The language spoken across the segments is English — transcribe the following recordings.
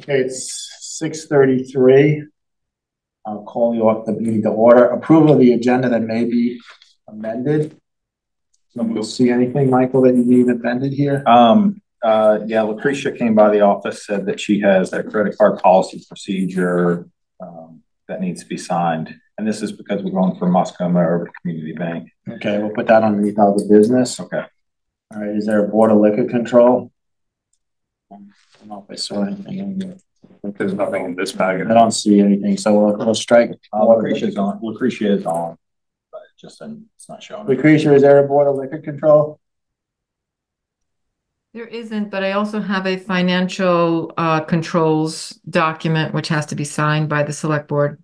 Okay, it's six thirty-three. I'll call you off the meeting to order. Approval of the agenda that may be amended. Somebody see anything, Michael, that you need amended here? Um, uh, yeah, Lucretia came by the office, said that she has a credit card policy procedure, um, that needs to be signed. And this is because we're going from Mascoma over to Community Bank. Okay, we'll put that underneath all the business. Okay. All right, is there a board of liquor control? I don't know if I saw anything in here. There's nothing in this packet. I don't see anything, so we'll, we'll strike. Uh, Lucretia's on, Lucretia is on, but just, um, it's not showing. Lucretia, is there a board of liquor control? There isn't, but I also have a financial uh controls document which has to be signed by the select board.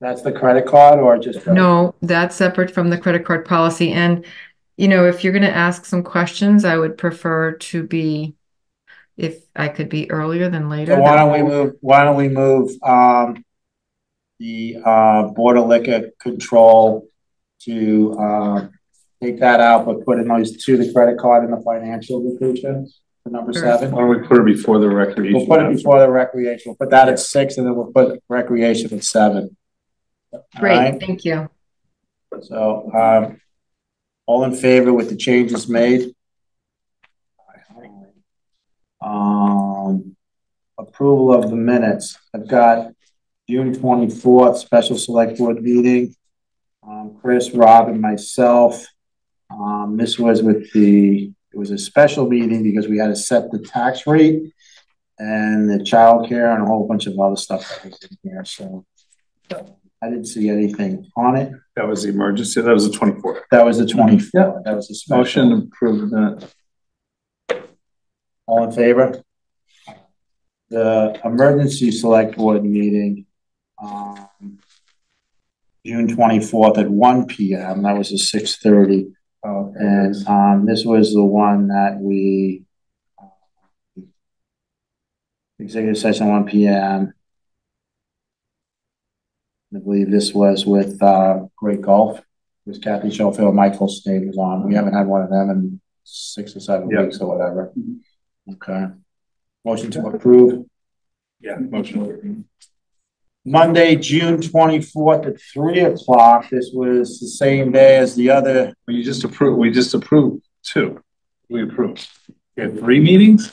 That's the credit card or just? No, that's separate from the credit card policy and you know, if you're gonna ask some questions, I would prefer to be if I could be earlier than later. So why don't we move, why don't we move, um, the, uh, Board of Liquor Control to, uh, take that out, but put in those two, the credit card and the financial inclusion for number Sure. seven? Why don't we put it before the recreation? We'll put it before the recreation, we'll put that at six and then we'll put recreation at seven. Great, Alright, thank you. So, um, all in favor with the changes made? Um, approval of the minutes. I've got June twenty-fourth, special select board meeting. Um, Chris, Rob, and myself. Um, this was with the, it was a special meeting because we had to set the tax rate and the childcare and a whole bunch of other stuff that was in here, so. I didn't see anything on it. That was the emergency, that was the twenty-fourth. That was the twenty-fourth, that was the special. Motion to approve the All in favor? The emergency select board meeting, um, June twenty-fourth at one P M, that was a six thirty. And, um, this was the one that we uh, executive session one p.m. I believe this was with, uh, Great Golf, it was Kathy Schofield, Michael State was on, we haven't had one of them in six or seven Yep. weeks or whatever. Okay. Motion to approve. Yeah, motion. Monday, June twenty-fourth at three o'clock. This was the same day as the other. We just approved, we just approved two. We approved. We had three meetings.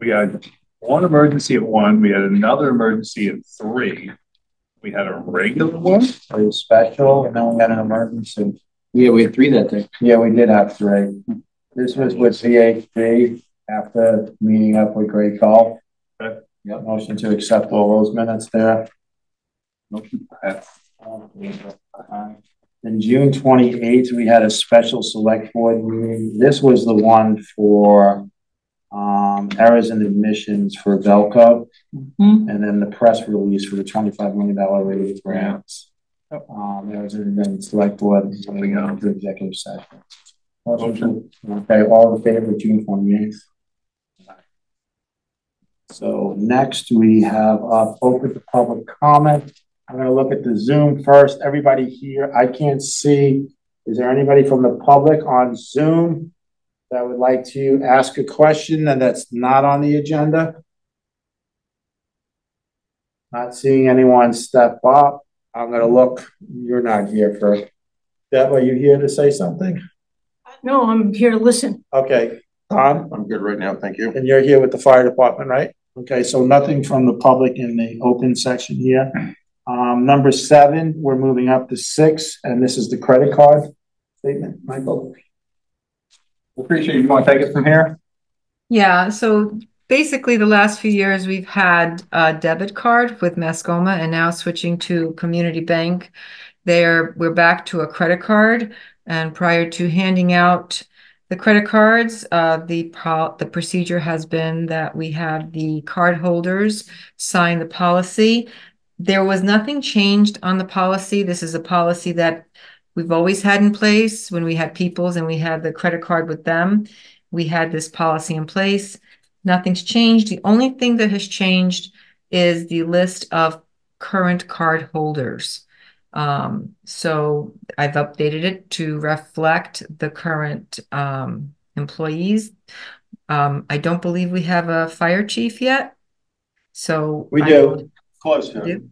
We had one emergency at one, we had another emergency at three. We had a regular one. It was special, and then we had an emergency. Yeah, we had three that day. Yeah, we did have three. This was with VHB after meeting up with Great Golf. Okay. Yeah, motion to accept all those minutes there. Motion passed. In June twenty-eighth, we had a special select board meeting. This was the one for um, errors and omissions for Velco. Mhm. And then the press release for the twenty-five million dollar rated grants. Um, there was an select board, we go into executive session. Motion. Okay, all in favor June twenty-eighth? So next we have, uh, open to public comment. I'm gonna look at the Zoom first. Everybody here, I can't see. Is there anybody from the public on Zoom that would like to ask a question and that's not on the agenda? Not seeing anyone step up. I'm gonna look, you're not here for, Deb, are you here to say something? No, I'm here to listen. Okay, Tom? I'm good right now, thank you. And you're here with the fire department, right? Okay, so nothing from the public in the open section here. Um, number seven, we're moving up to six, and this is the credit card statement, Michael. Lucretia, you wanna take it from here? Yeah, so basically the last few years we've had a debit card with Mascoma and now switching to Community Bank. There, we're back to a credit card and prior to handing out the credit cards, uh, the the procedure has been that we have the card holders sign the policy. There was nothing changed on the policy. This is a policy that we've always had in place when we had Peoples and we had the credit card with them. We had this policy in place. Nothing's changed. The only thing that has changed is the list of current card holders. Um, so I've updated it to reflect the current um, employees. Um, I don't believe we have a fire chief yet. So. We I do. will- Close to. Do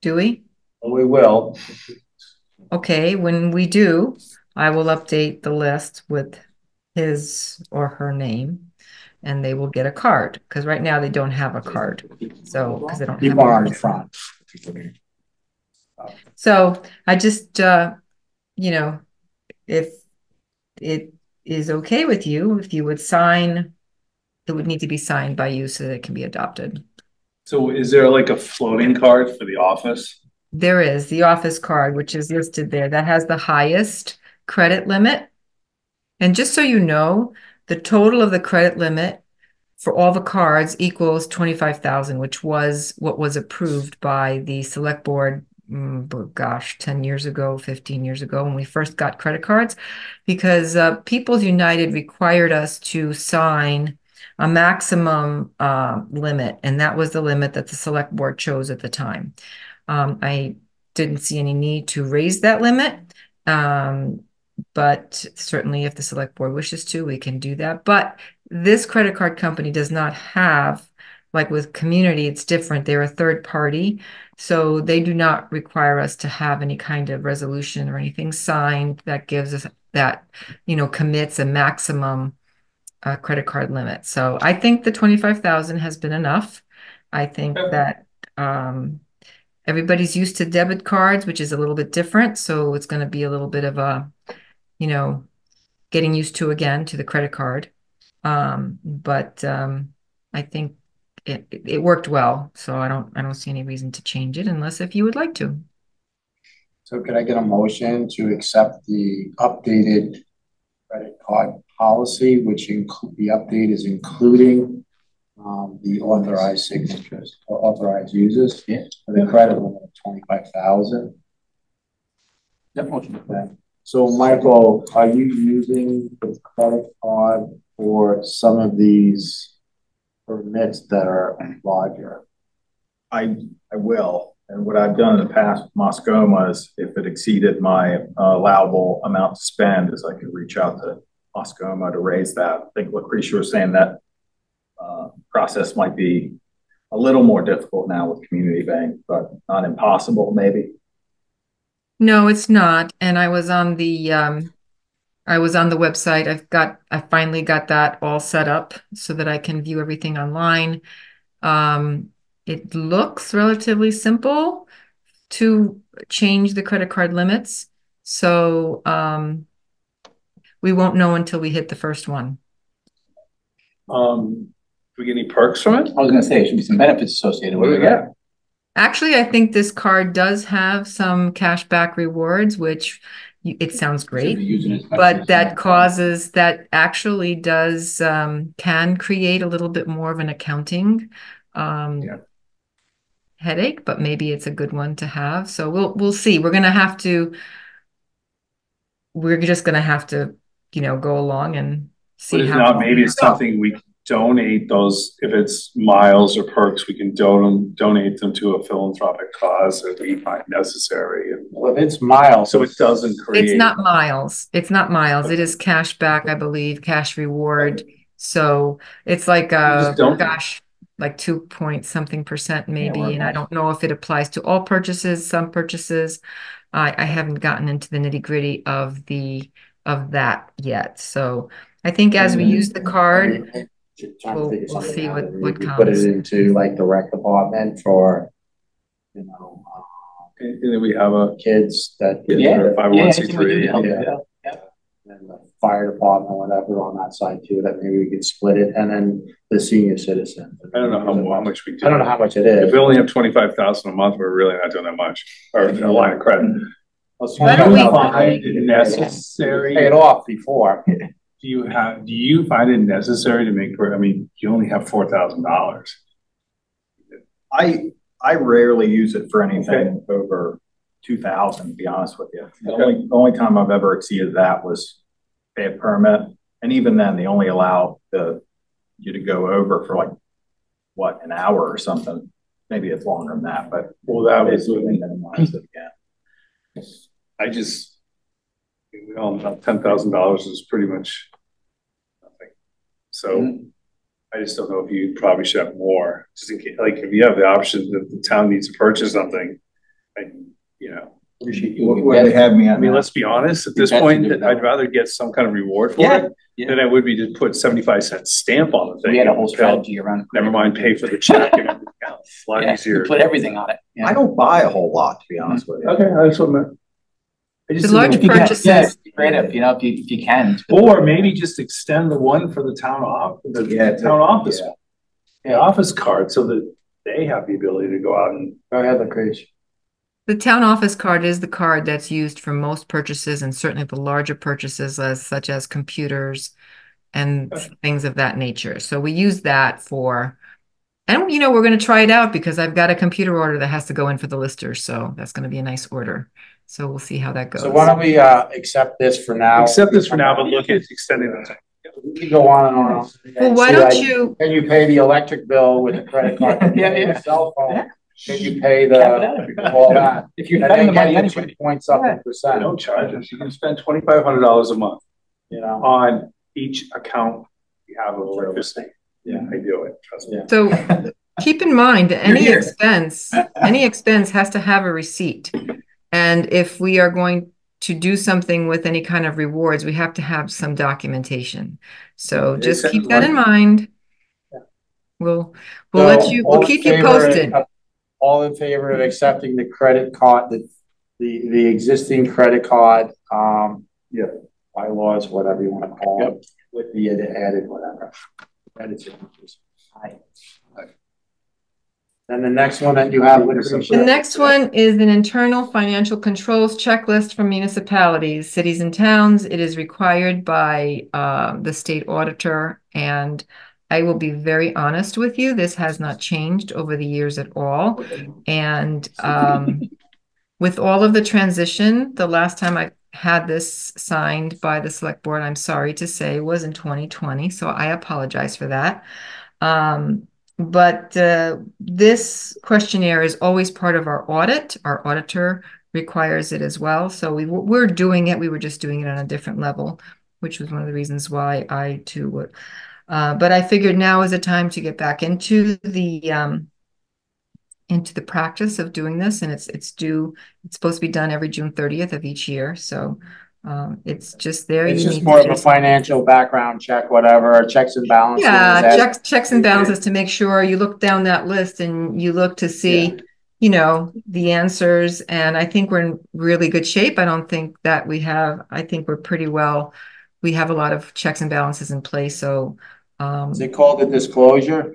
do we? We will. Okay, when we do, I will update the list with his or her name. And they will get a card, because right now they don't have a card, so, because they don't. Keep have one a on the card. front. So I just, uh, you know, if it is okay with you, if you would sign, it would need to be signed by you so that it can be adopted. So is there like a floating card for the office? There is the office card, which is listed there, that has the highest credit limit. And just so you know, the total of the credit limit for all the cards equals twenty-five thousand, which was what was approved by the select board, gosh, ten years ago, fifteen years ago, when we first got credit cards. Because uh, People's United required us to sign a maximum uh, limit, and that was the limit that the select board chose at the time. Um, I didn't see any need to raise that limit. Um, but certainly if the select board wishes to, we can do that. But this credit card company does not have, like with community, it's different. They're a third party. So they do not require us to have any kind of resolution or anything signed that gives us that, you know, commits a maximum uh, credit card limit. So I think the twenty-five thousand has been enough. I think that, um, everybody's used to debit cards, which is a little bit different. So it's going to be a little bit of a, you know, getting used to again to the credit card. Um, but um, I think it it worked well, so I don't I don't see any reason to change it unless if you would like to. So could I get a motion to accept the updated credit card policy, which include, the update is including um, the authorized signatures or authorized users for the credit limit of twenty-five thousand? That motion. Okay. So Michael, are you using the credit card for some of these permits that are larger? I, I will. And what I've done in the past with Mascoma is if it exceeded my uh, allowable amount to spend, is I could reach out to Mascoma to raise that. I think Lucretia was saying that uh, process might be a little more difficult now with Community Bank, but not impossible, maybe. No, it's not. And I was on the um I was on the website. I've got I finally got that all set up so that I can view everything online. Um it looks relatively simple to change the credit card limits. So um we won't know until we hit the first one. Um, do we get any perks from it? I was gonna say, there should be some benefits associated with it. Yeah. Actually, I think this card does have some cashback rewards, which y- it sounds great. But that causes, that actually does, um, can create a little bit more of an accounting, um, Yeah. headache, but maybe it's a good one to have. So we'll, we'll see. We're gonna have to, we're just gonna have to, you know, go along and But see if how. not, maybe it's something we donate those, if it's miles or perks, we can don- donate them to a philanthropic cause that we find necessary. And Well, if it's miles. so it doesn't create. It's not miles. It's not miles. It is cash back, I believe, cash reward. So it's like, uh, just gosh, like two point something percent maybe. we're And I don't know if it applies to all purchases, some purchases. I, I haven't gotten into the nitty gritty of the, of that yet. So I think as we use the card, Trying We'll- figure we'll something see out, what- what we could Put it into like the rec department for, you know, uh, And then we have a, kids that. Yeah. Five oh Yeah, one I C think we do three. help Yeah. And the fire department, whatever, on that side too, that maybe we could split it, and then the senior citizen. I don't know how how much we do. I don't know how much it If we only have twenty-five thousand a month, we're really not doing that much, or a line of credit. Why don't we- find it necessary? Pay it off before. Do you have, do you find it necessary to make, I mean, you only have four thousand dollars. I, I rarely use it for anything over two thousand, to be honest with you. The Okay. only, only time I've ever exceeded that was pay a permit. And even then, they only allow the, you to go over for like, what, an hour or something? Maybe it's longer than that, but Well, that was, basically it again. I just, we all know ten thousand dollars is pretty much nothing. So mm-hmm. I just don't know if you probably should have more, just in case, like, if you have the option that the town needs to purchase something, and, you know. What what they have me I mean, now? let's be honest, at this point, I'd rather get some kind of reward for Yeah, it yeah. than it would be to put seventy-five cent stamp on the thing. We had a whole and strategy around. Never mind pay for the check and everything else, a lot Yeah, easier. we Put everything on it. Yeah. I don't buy a whole lot, to be honest mm-hmm. with you. Okay, that's what I meant. I just The didn't large know- If purchases- Yeah, it's creative, you know, if you, if you can. Or maybe just extend the one for the town off, the Yeah, town office, yeah. the office card, so that they have the ability to go out and. Go ahead, Lucretia. The town office card is the card that's used for most purchases and certainly the larger purchases as such as computers and things of that nature. So we use that for, and you know, we're going to try it out because I've got a computer order that has to go in for the lister, So that's going to be a nice order. So we'll see how that goes. So why don't we, uh, accept this for now? Accept this for now, but look at extending the. Time. We can go on and on. Well, why don't like, you, Can you pay the electric bill with a credit card? Can Yeah, pay yeah. Cell phone, can you pay Cap it out the, all that? If you're And spending then the money get anyway. two point something They percent, don't charge us, you can spend twenty-five hundred dollars a month you know? on each account you have of electricity. Yeah. I do it, trust me. Yeah. so keep in mind, any expense, any expense has to have a receipt. And if we are going to do something with any kind of rewards, we have to have some documentation. So They just send keep that in one. mind. We'll, we'll let you, we'll keep you favor of- posted. All in favor of accepting the credit card, the, the, the existing credit card, um, yeah, bylaws, whatever you wanna call it, with the added whatever. Added. Aye. Then the next one that you have. The next one is an internal financial controls checklist for municipalities, cities and towns. It is required by uh, the state auditor. And I will be very honest with you, this has not changed over the years at all. And um, with all of the transition, the last time I had this signed by the select board, I'm sorry to say, was in 2020. So I apologize for that. Um, but uh, this questionnaire is always part of our audit. Our auditor requires it as well. So we, we're doing it. We were just doing it on a different level, which was one of the reasons why I too would. Uh, but I figured now is a time to get back into the um, into the practice of doing this, and it's it's due. It's supposed to be done every June 30th of each year. So um, it's just there. It's You just need more of a financial background check, whatever, checks and balances. yeah, checks, checks and balances to make sure you look down that list and you look to see, you know, the answers. And I think we're in really good shape. I don't think that we have, I think we're pretty well, we have a lot of checks and balances in place. So, um, Is it called a disclosure?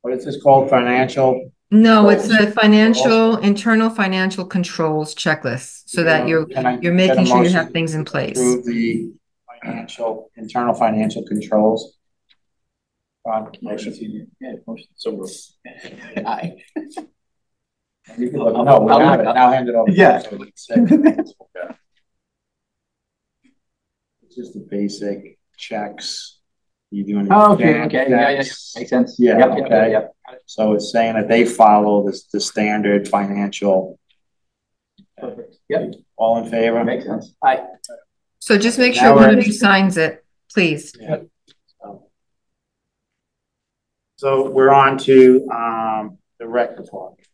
What is this called? Financial? No, it's a financial, internal financial controls checklist so that you're, Can I you're get a making sure you motion have things in to place. Approve the financial, internal financial controls. Ron, motion. Yeah, motion, so moved. Aye. You can look- No, we have it. Now hand it over. Yeah. It's just the basic checks. You doing? Oh, Okay, okay, yeah, yeah, checks. makes sense. Yeah, Yep, yep, okay. yep. So it's saying that they follow this, the standard financial. Perfect. Yep, All in favor? makes sense. Aye. So just make Now sure one of you signs it, please. Yeah. So we're on to, um, the rec department.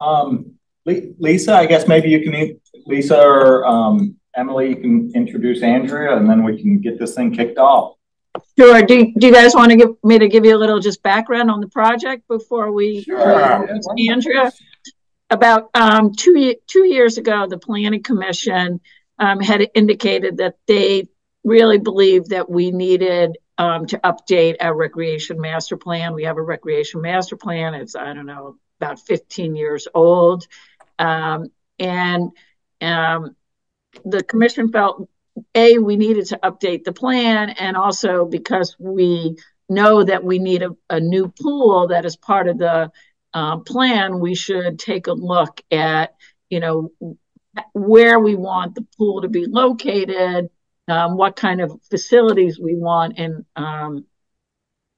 Um, Lisa, I guess maybe you can, Lisa or, um, Emily, you can introduce Andrea and then we can get this thing kicked off. Sure. Do, do you guys want to give me to give you a little just background on the project before we? Sure. Andrea, about um, two, two years ago, the planning commission um, had indicated that they really believed that we needed um, to update our recreation master plan. We have a recreation master plan. It's, I don't know, about 15 years old. Um, and um, the commission felt, A, we needed to update the plan, and also because we know that we need a, a new pool that is part of the uh, plan, we should take a look at, you know, where we want the pool to be located, um, what kind of facilities we want, and um,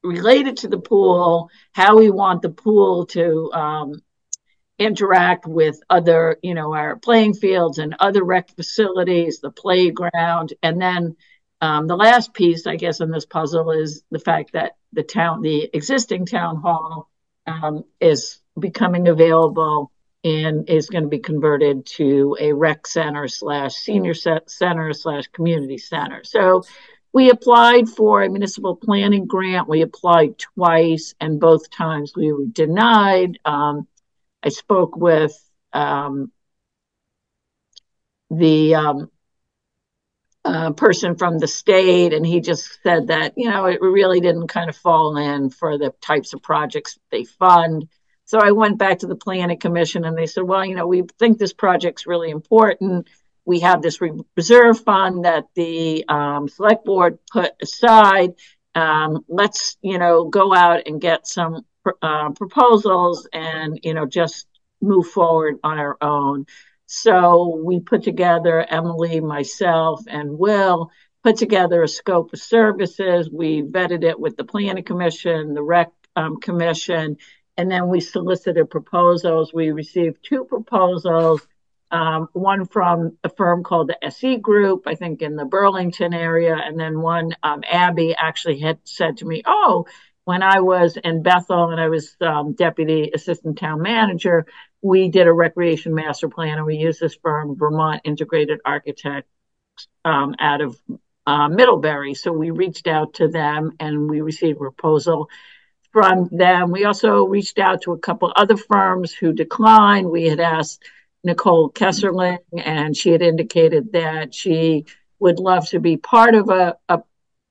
related to the pool, how we want the pool to um, interact with other, you know, our playing fields and other rec facilities, the playground, and then um, the last piece, I guess, in this puzzle is the fact that the town, the existing town hall, um, is becoming available and is going to be converted to a rec center slash senior center slash community center. So we applied for a municipal planning grant. We applied twice, and both times we were denied. Um, I spoke with um, the um, uh, person from the state, and he just said that you know it really didn't kind of fall in for the types of projects they fund. So I went back to the planning commission, and they said, well, you know, we think this project's really important we have this reserve fund that the um, select board put aside. Um, let's, you know, go out and get some uh, proposals and, you know, just move forward on our own. So we put together, Emily, myself, and Will put together a scope of services. We vetted it with the planning commission, the rec um, commission, and then we solicited proposals. We received two proposals um, one from a firm called the SE Group, I think in the Burlington area, and then one um, Abby actually had said to me, "Oh, when I was in Bethel and I was um, deputy assistant town manager, we did a recreation master plan, and we used this firm, Vermont Integrated Architects, um, out of uh, Middlebury. So we reached out to them, and we received a proposal." From them, we also reached out to a couple other firms who declined. We had asked Nicole Kesselring, and she had indicated that she would love to be part of a, a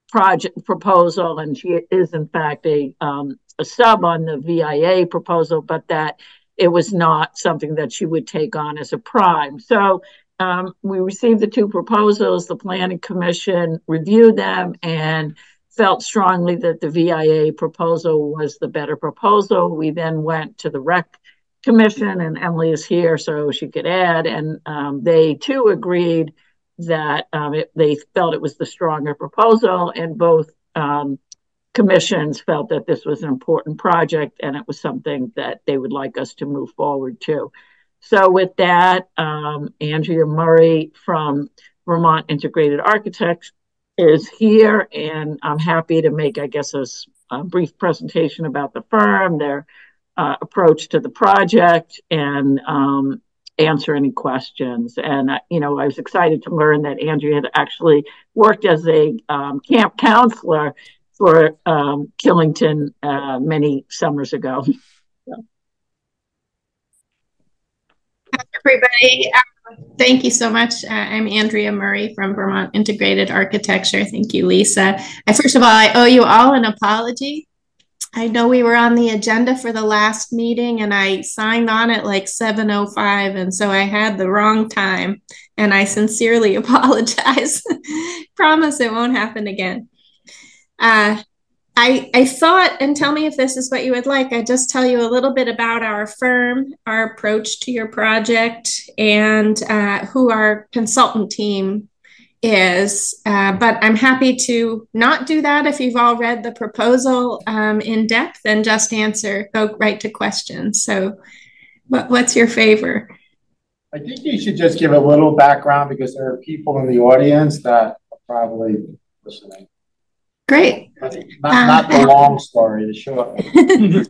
project proposal, and she is in fact a um, a sub on the VIA proposal, but that it was not something that she would take on as a prime. So um, we received the two proposals. The Planning Commission reviewed them and felt strongly that the VIA proposal was the better proposal. We then went to the rec commission, and Emily is here, so she could add. And um, they too agreed that um, it, they felt it was the stronger proposal, and both um, commissions felt that this was an important project and it was something that they would like us to move forward to. So, with that, um, Andrea Murray from Vermont Integrated Architects is here, and I'm happy to make, I guess, a, a brief presentation about the firm, their uh, approach to the project and um, answer any questions. And, uh, you know, I was excited to learn that Andrea had actually worked as a um, camp counselor for um, Killington uh, many summers ago. Everybody, uh, thank you so much. Uh, I'm Andrea Murray from Vermont Integrated Architecture. Thank you, Lisa. first of all, I owe you all an apology. I know we were on the agenda for the last meeting and I signed on at like 7:05 and so I had the wrong time and I sincerely apologize. Promise it won't happen again. Uh, I, I thought, and tell me if this is what you would like, I'd just tell you a little bit about our firm, our approach to your project, and uh, who our consultant team is. Uh, but I'm happy to not do that if you've all read the proposal um, in depth and just answer, go right to questions. So, what, what's your favor? I think you should just give a little background because there are people in the audience that are probably listening. Great. Not, not the uh, long story, the short.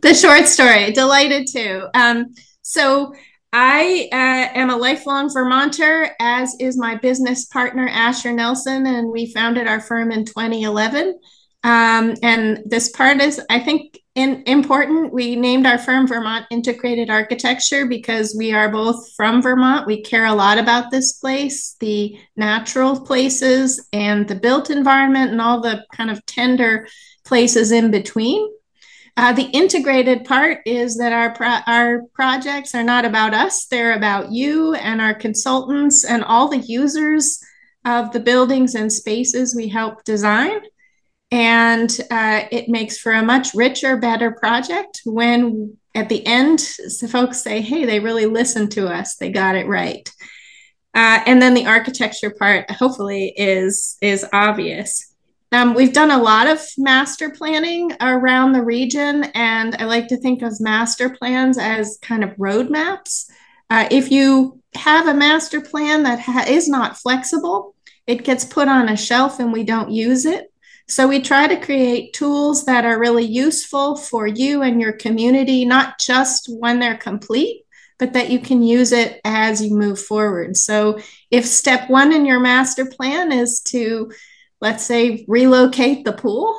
the short story. Delighted to. Um, so I uh, am a lifelong Vermonter, as is my business partner, Asher Nelson, and we founded our firm in 2011. Um, and this part is, I think, in, important. We named our firm Vermont Integrated Architecture because we are both from Vermont. We care a lot about this place, the natural places, and the built environment, and all the kind of tender places in between. Uh, the integrated part is that our pro- our projects are not about us; they're about you and our consultants and all the users of the buildings and spaces we help design. And uh, it makes for a much richer, better project when at the end, the folks say, "Hey, they really listened to us; they got it right." Uh, and then the architecture part, hopefully, is is obvious. Um, we've done a lot of master planning around the region, and I like to think of master plans as kind of roadmaps. Uh, if you have a master plan that ha- is not flexible, it gets put on a shelf and we don't use it. So we try to create tools that are really useful for you and your community, not just when they're complete, but that you can use it as you move forward. So if step one in your master plan is to, let's say, relocate the pool,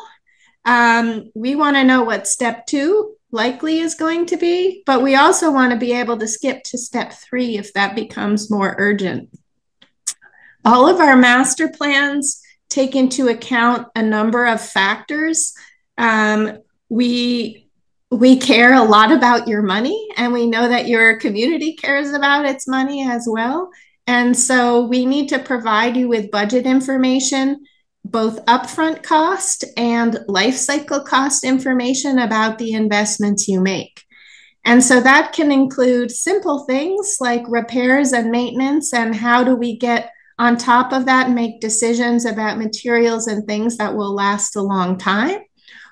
um, we want to know what step two likely is going to be, but we also want to be able to skip to step three if that becomes more urgent. All of our master plans take into account a number of factors. Um, we we care a lot about your money and we know that your community cares about its money as well. And so we need to provide you with budget information, both upfront cost and life cycle cost information about the investments you make. And so that can include simple things like repairs and maintenance and how do we get on top of that and make decisions about materials and things that will last a long time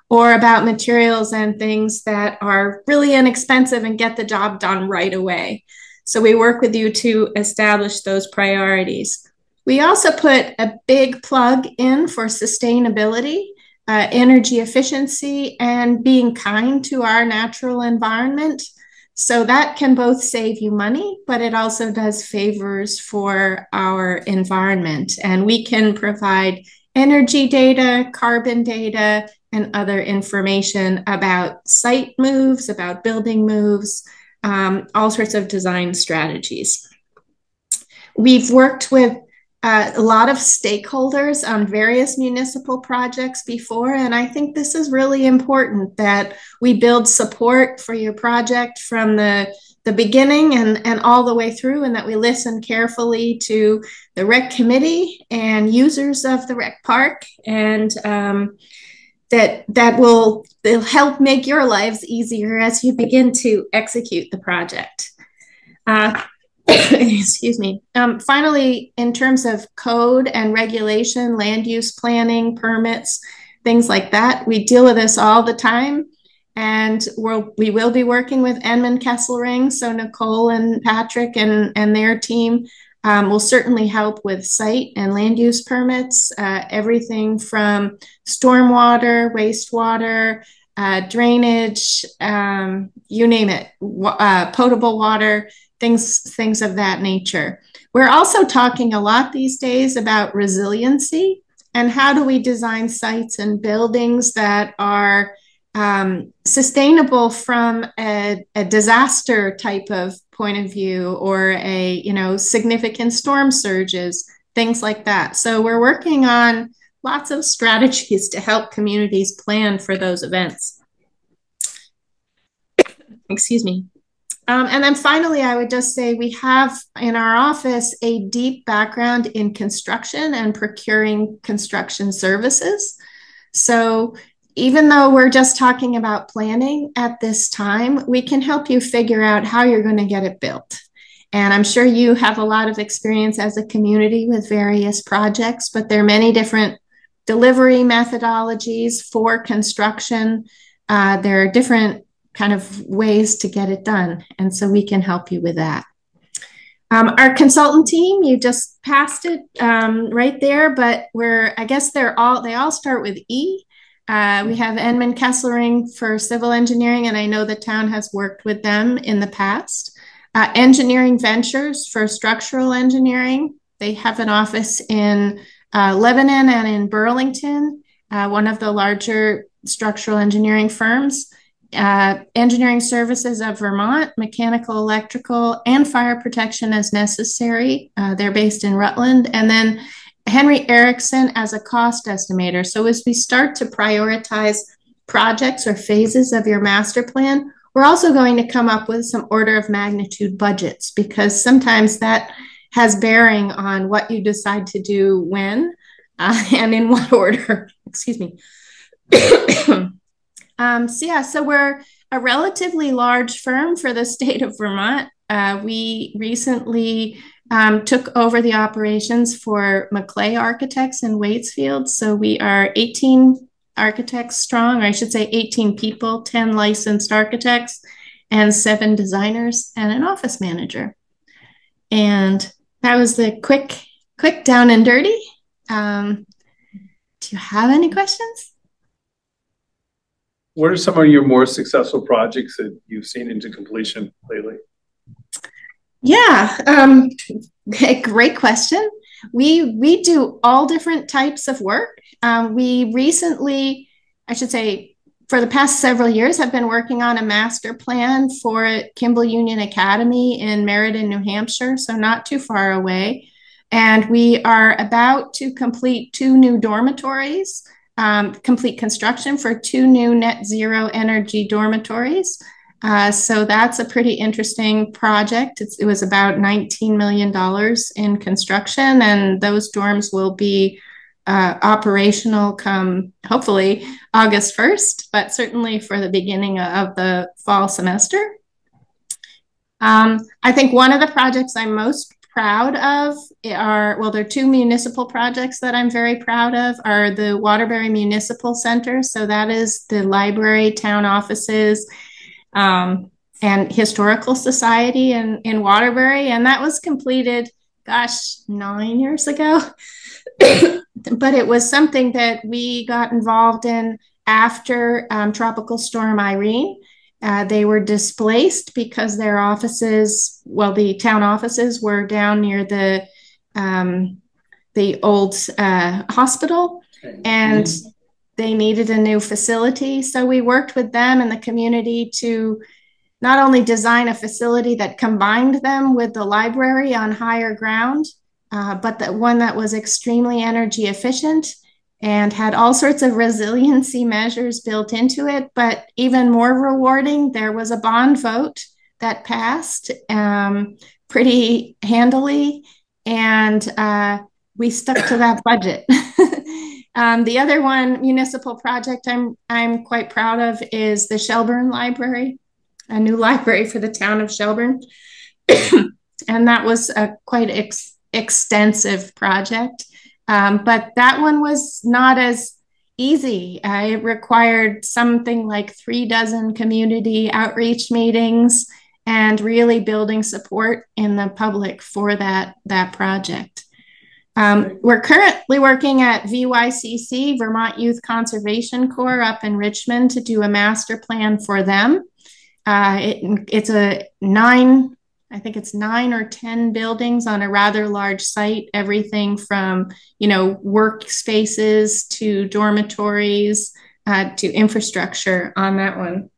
or about materials and things that are really inexpensive and get the job done right away. So we work with you to establish those priorities. We also put a big plug in for sustainability, uh, energy efficiency, and being kind to our natural environment. So that can both save you money, but it also does favors for our environment. And we can provide energy data, carbon data, and other information about site moves, about building moves, um, all sorts of design strategies. We've worked with uh, a lot of stakeholders on various municipal projects before, and I think this is really important that we build support for your project from the the beginning and, and all the way through, and that we listen carefully to the rec committee and users of the rec park, and um, that that will will help make your lives easier as you begin to execute the project. Uh, excuse me. Um, finally, in terms of code and regulation, land use planning, permits, things like that, we deal with this all the time. And we'll, we will be working with Enman Kesselring. So Nicole and Patrick and, and their team um, will certainly help with site and land use permits, uh, everything from stormwater, wastewater, uh, drainage, um, you name it, uh, potable water, things, things of that nature. We're also talking a lot these days about resiliency and how do we design sites and buildings that are um, sustainable from a, a, disaster type of point of view or a you know significant storm surges things like that. So we're working on lots of strategies to help communities plan for those events. Excuse me um, and then finally i would just say we have in our office a deep background in construction and procuring construction services so even though we're just talking about planning at this time, we can help you figure out how you're going to get it built. And I'm sure you have a lot of experience as a community with various projects, but there are many different delivery methodologies for construction. Uh, there are different kind of ways to get it done. And so we can help you with that. Um, our consultant team, you just passed it um, right there, but we're, I guess they're all, they all start with E. Uh, we have Enman Kesselring for civil engineering, and I know the town has worked with them in the past. Uh, engineering Ventures for structural engineering. They have an office in uh, Lebanon and in Burlington, uh, one of the larger structural engineering firms. Uh, engineering Services of Vermont, mechanical, electrical, and fire protection as necessary. Uh, they're based in Rutland. And then Henry Erickson as a cost estimator. So as we start to prioritize projects or phases of your master plan, we're also going to come up with some order of magnitude budgets because sometimes that has bearing on what you decide to do when uh, and in what order. Excuse me. um, so yeah, so we're a relatively large firm for the state of Vermont. Uh, we recently um, took over the operations for Maclay Architects in Waitsfield. So we are 18 architects strong, or I should say 18 people, 10 licensed architects, and seven designers and an office manager. And that was the quick, quick down and dirty. Um, do you have any questions? What are some of your more successful projects that you've seen into completion lately? Yeah, um, great question. We we do all different types of work. Um, we recently, I should say, for the past several years, have been working on a master plan for Kimball Union Academy in Meriden, New Hampshire, so not too far away. And we are about to complete two new dormitories, um, complete construction for two new net zero energy dormitories. Uh, so that's a pretty interesting project. It's, it was about $19 million in construction, and those dorms will be uh, operational come hopefully August 1st, but certainly for the beginning of the fall semester. Um, I think one of the projects I'm most proud of are well, there are two municipal projects that I'm very proud of are the Waterbury Municipal Center. So that is the library, town offices, um, and historical society in, in Waterbury. And that was completed, gosh, nine years ago. but it was something that we got involved in after um, Tropical Storm Irene. Uh, they were displaced because their offices, well, the town offices were down near the um, the old uh, hospital, and they needed a new facility. So we worked with them and the community to not only design a facility that combined them with the library on higher ground, uh, but that one that was extremely energy efficient and had all sorts of resiliency measures built into it. But even more rewarding, there was a bond vote that passed um, pretty handily, and uh, we stuck to that budget. um, the other one municipal project I'm I'm quite proud of is the Shelburne Library, a new library for the town of Shelburne, and that was a quite ex- extensive project. Um, but that one was not as easy. It required something like three dozen community outreach meetings and really building support in the public for that, that project. Um, we're currently working at VYCC, Vermont Youth Conservation Corps, up in Richmond to do a master plan for them. Uh, it, it's a nine I think it's nine or 10 buildings on a rather large site, everything from, you know, workspaces to dormitories uh, to infrastructure on that one.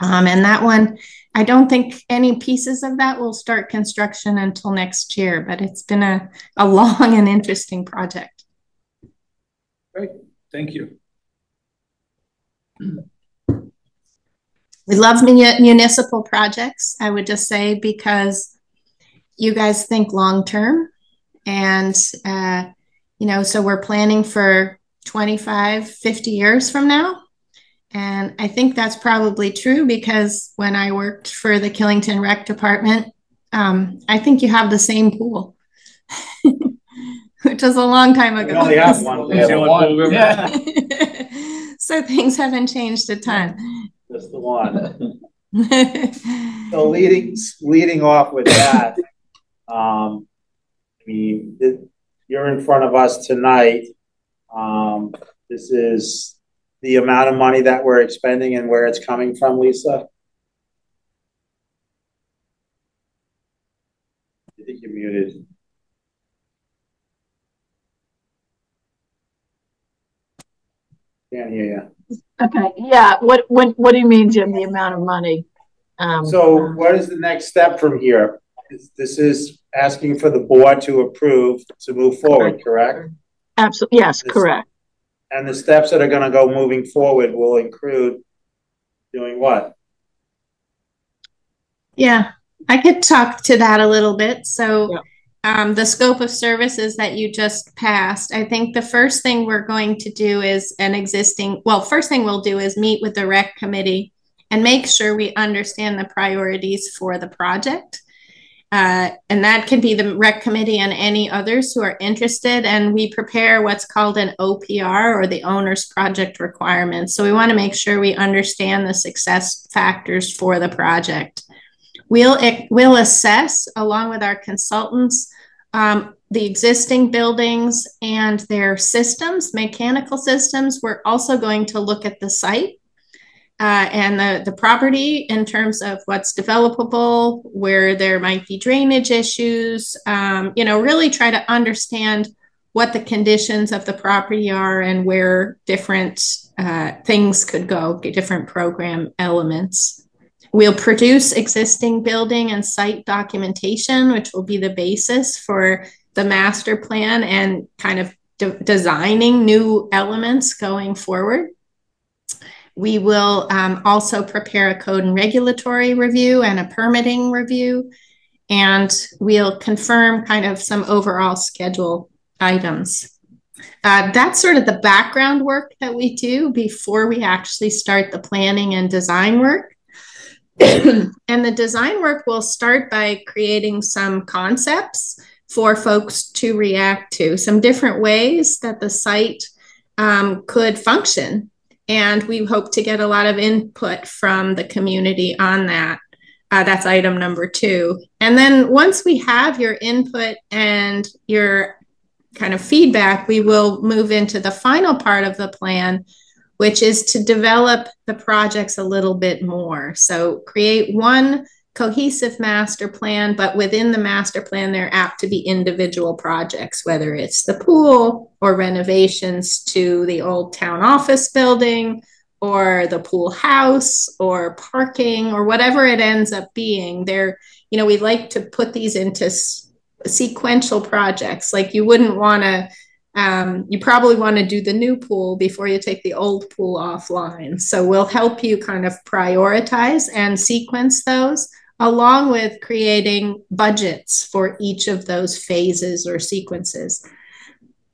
Um, and that one, I don't think any pieces of that will start construction until next year, but it's been a, a long and interesting project. Great, thank you. We love municipal projects, I would just say, because you guys think long term. And, uh, you know, so we're planning for 25, 50 years from now. And I think that's probably true because when I worked for the Killington Rec Department, um, I think you have the same pool, which was a long time ago. We only have one. Yeah. so things haven't changed a ton. Just the one. so leading leading off with that, um, I mean, you're in front of us tonight. Um, this is the amount of money that we're expending and where it's coming from, Lisa. I think you're muted. Can't hear you. Okay, yeah, what, what, what do you mean, Jim, the amount of money? Um, So what is the next step from here? This is asking for the board to approve to move forward, correct? Absolutely, yes, correct. And the steps that are gonna go moving forward will include doing what? Yeah, I could talk to that a little bit. So Yeah um, the scope of services that you just passed, I think the first thing we're going to do is an existing, well, first thing we'll do is meet with the rec committee and make sure we understand the priorities for the project. Uh, and that can be the rec committee and any others who are interested. And we prepare what's called an OPR or the owner's project requirements. So we want to make sure we understand the success factors for the project. We'll, we'll assess along with our consultants um, the existing buildings and their systems, mechanical systems. We're also going to look at the site uh, and the, the property in terms of what's developable, where there might be drainage issues, um, you know, really try to understand what the conditions of the property are and where different uh, things could go, different program elements. We'll produce existing building and site documentation, which will be the basis for the master plan and kind of de designing new elements going forward. We will um, also prepare a code and regulatory review and a permitting review, and we'll confirm kind of some overall schedule items. Uh, that's sort of the background work that we do before we actually start the planning and design work. and the design work will start by creating some concepts for folks to react to, some different ways that the site um, could function. And we hope to get a lot of input from the community on that. Uh, that's item number two. And then once we have your input and your kind of feedback, we will move into the final part of the plan, which is to develop the projects a little bit more. So create one cohesive master plan, but within the master plan, they're apt to be individual projects, whether it's the pool or renovations to the old town office building or the pool house or parking or whatever it ends up being. There, you know, we like to put these into sequential projects. Like you wouldn't want to, um, you probably want to do the new pool before you take the old pool offline. So we'll help you kind of prioritize and sequence those along with creating budgets for each of those phases or sequences.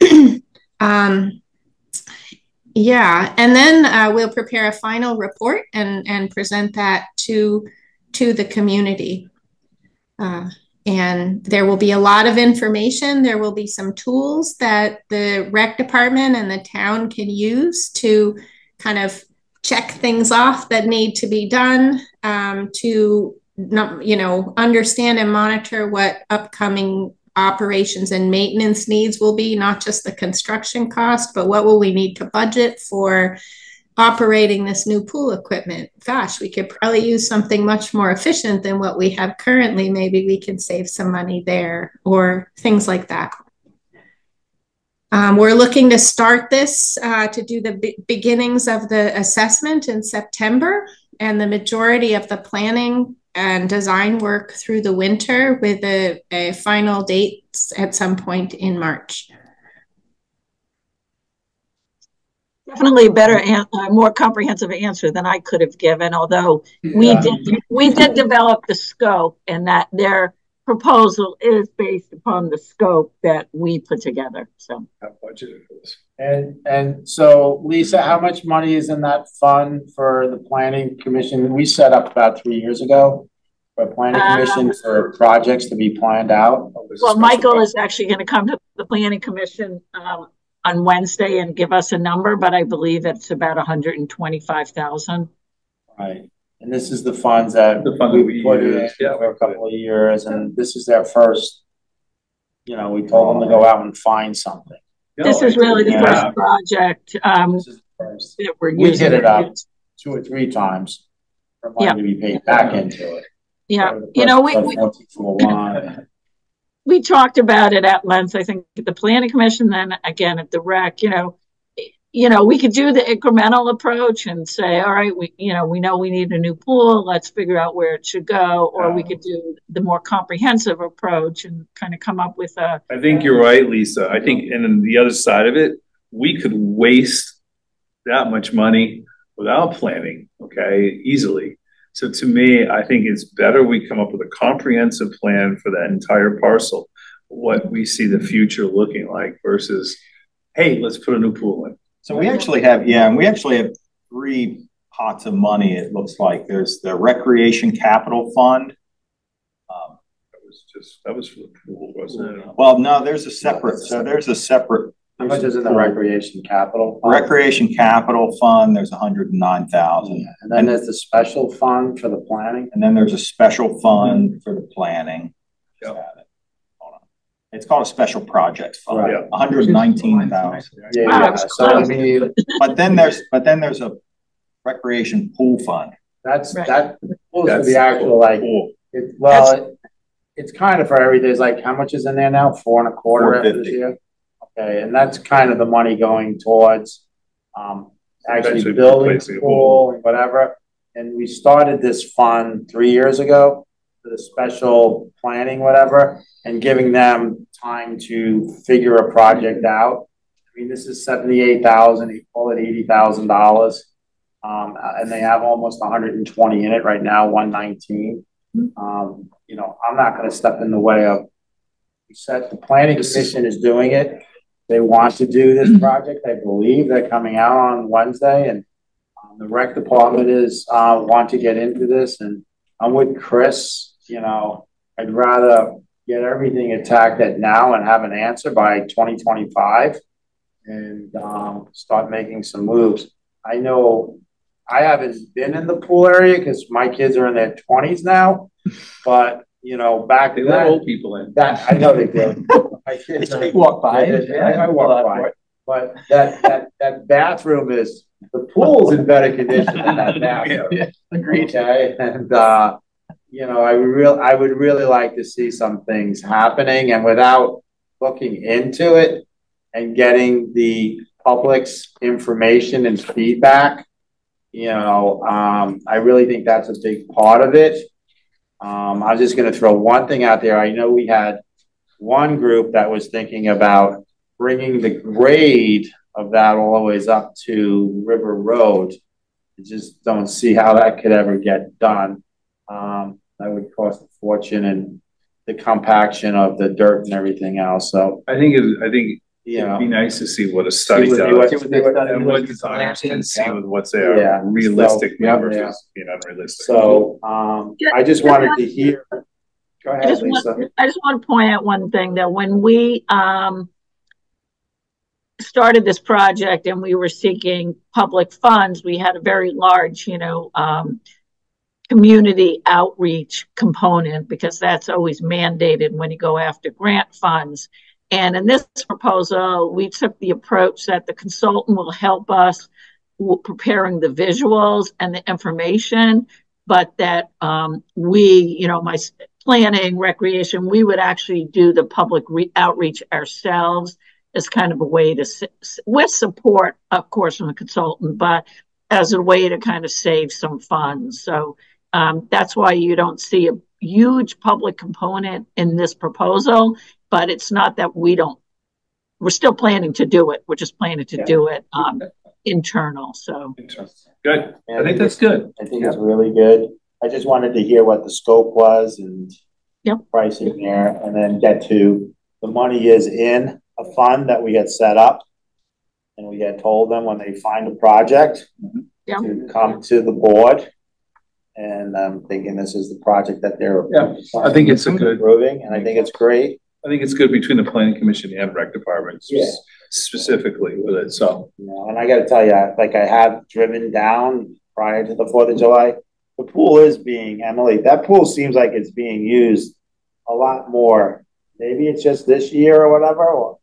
um, yeah, and then uh, we'll prepare a final report and, and present that to, to the community. Uh, and there will be a lot of information. There will be some tools that the rec department and the town can use to kind of check things off that need to be done um, to you know understand and monitor what upcoming operations and maintenance needs will be not just the construction cost but what will we need to budget for operating this new pool equipment. Gosh, we could probably use something much more efficient than what we have currently. Maybe we can save some money there or things like that. Um, we're looking to start this uh, to do the beginnings of the assessment in September and the majority of the planning and design work through the winter with a, a final date at some point in March. Definitely a better, a more comprehensive answer than I could have given. Although we yeah. did, we did develop the scope, and that their proposal is based upon the scope that we put together. So, budgeted for this. And and so, Lisa, how much money is in that fund for the planning commission? We set up about three years ago for planning commission um, for projects to be planned out. Well, Michael is actually going to come to the planning commission um, on Wednesday and give us a number, but I believe it's about 125,000. Right. And this is the funds that the fund we put in yeah, for a couple of years, and this is their first. You know, we told them to go out and find something. This is really the yeah. first project um, first. that we're we using. We hit it up two or three times for money yeah. to be paid back into it. Yeah, so you know, we, we we talked about it at length. I think at the planning commission, then again at the rec. You know, you know, we could do the incremental approach and say, all right, we, you know, we know we need a new pool. Let's figure out where it should go, or we could do the more comprehensive approach and kind of come up with a. I think you're right, Lisa. I think, and then the other side of it, we could waste that much money without planning. Okay, easily. So to me, I think it's better we come up with a comprehensive plan for that entire parcel, what we see the future looking like versus, hey, let's put a new pool in. So we actually have, yeah, and we actually have three pots of money, it looks like. There's the Recreation Capital Fund. Um, that was just, that was for the pool, wasn't it? Well, no, there's a separate, so there's a separate how much is in the recreation capital? fund? Recreation Capital Fund, there's hundred and nine thousand. And then there's the special fund for the planning? And then there's a special fund for the planning. Yep. It's called a special projects fund, Right. hundred and nineteen thousand. Yeah, Wow, yeah, it's so I close. mean, But then there's, but then there's a recreation pool fund. that's, Right. that, was That's the actual, like, Cool. it, well, it- it's kind of for everything, it's like, how much is in there now? Four and a quarter after this 450. year? Okay, and that's kind of the money going towards, um, actually Eventually building replacing the a pool. and whatever. And we started this fund three years ago, for the special planning, whatever, and giving them time to figure a project out. I mean, this is seventy-eight thousand, call it eighty thousand dollars. Um, and they have almost hundred and twenty in it right now, one nineteen. Um, you know, I'm not gonna step in the way of, we said the planning commission is doing it. They want to do this project, I believe they're coming out on Wednesday and um, the rec department is, uh, want to get into this and I'm with Chris, you know, I'd rather get everything attacked at now and have an answer by twenty twenty-five and, um, start making some moves. I know I haven't been in the pool area because my kids are in their twenties now, but, you know, back They let then, old people in. that, I know they do. My kids are- Walk by. Yeah, I, I walk by, but that, that, that bathroom is, the pool's in better condition than that bathroom. Agreed. Okay, and, uh, you know, I real, I would really like to see some things happening and without looking into it and getting the public's information and feedback, you know, um, I really think that's a big part of it. Um, I'm just gonna throw one thing out there. I know we had one group that was thinking about bringing the grade of that all the ways up to River Road. I just don't see how that could ever get done. Um, that would cost a fortune and the compaction of the dirt and everything else, so, I think, I think you it'd be nice to see what a study See what- does. see what they- And what designers can see with what's there, Yeah, realistic so, yeah, versus being unrealistic. So, um, I just wanted to hear. Go I ahead, just Lisa. want, I just want to point out one thing, that when we, um, started this project and we were seeking public funds, we had a very large, you know, um, community outreach component because that's always mandated when you go after grant funds. And in this proposal, we took the approach that the consultant will help us preparing the visuals and the information, but that um, we, you know, my planning, recreation, we would actually do the public re- outreach ourselves as kind of a way to, with support, of course, from the consultant, but as a way to kind of save some funds. So um, that's why you don't see a huge public component in this proposal, but it's not that we don't, we're still planning to do it. We're just planning to Yeah. do it um, internal. So Good, I think that's good. I think it's really good. I just wanted to hear what the scope was and Yep. pricing there, and then get to, the money is in a fund that we had set up. And we had told them when they find a project Yep. to come to the board. And I'm thinking this is the project that they're. Yeah, I think it's a good- Approving, and I think it's great. I think it's good between the planning commission and rec department Yeah. specifically with it, so. You know, and I gotta tell you, like I have driven down prior to the Fourth of July, the pool is being, Emily, that pool seems like it's being used a lot more. Maybe it's just this year or whatever, or,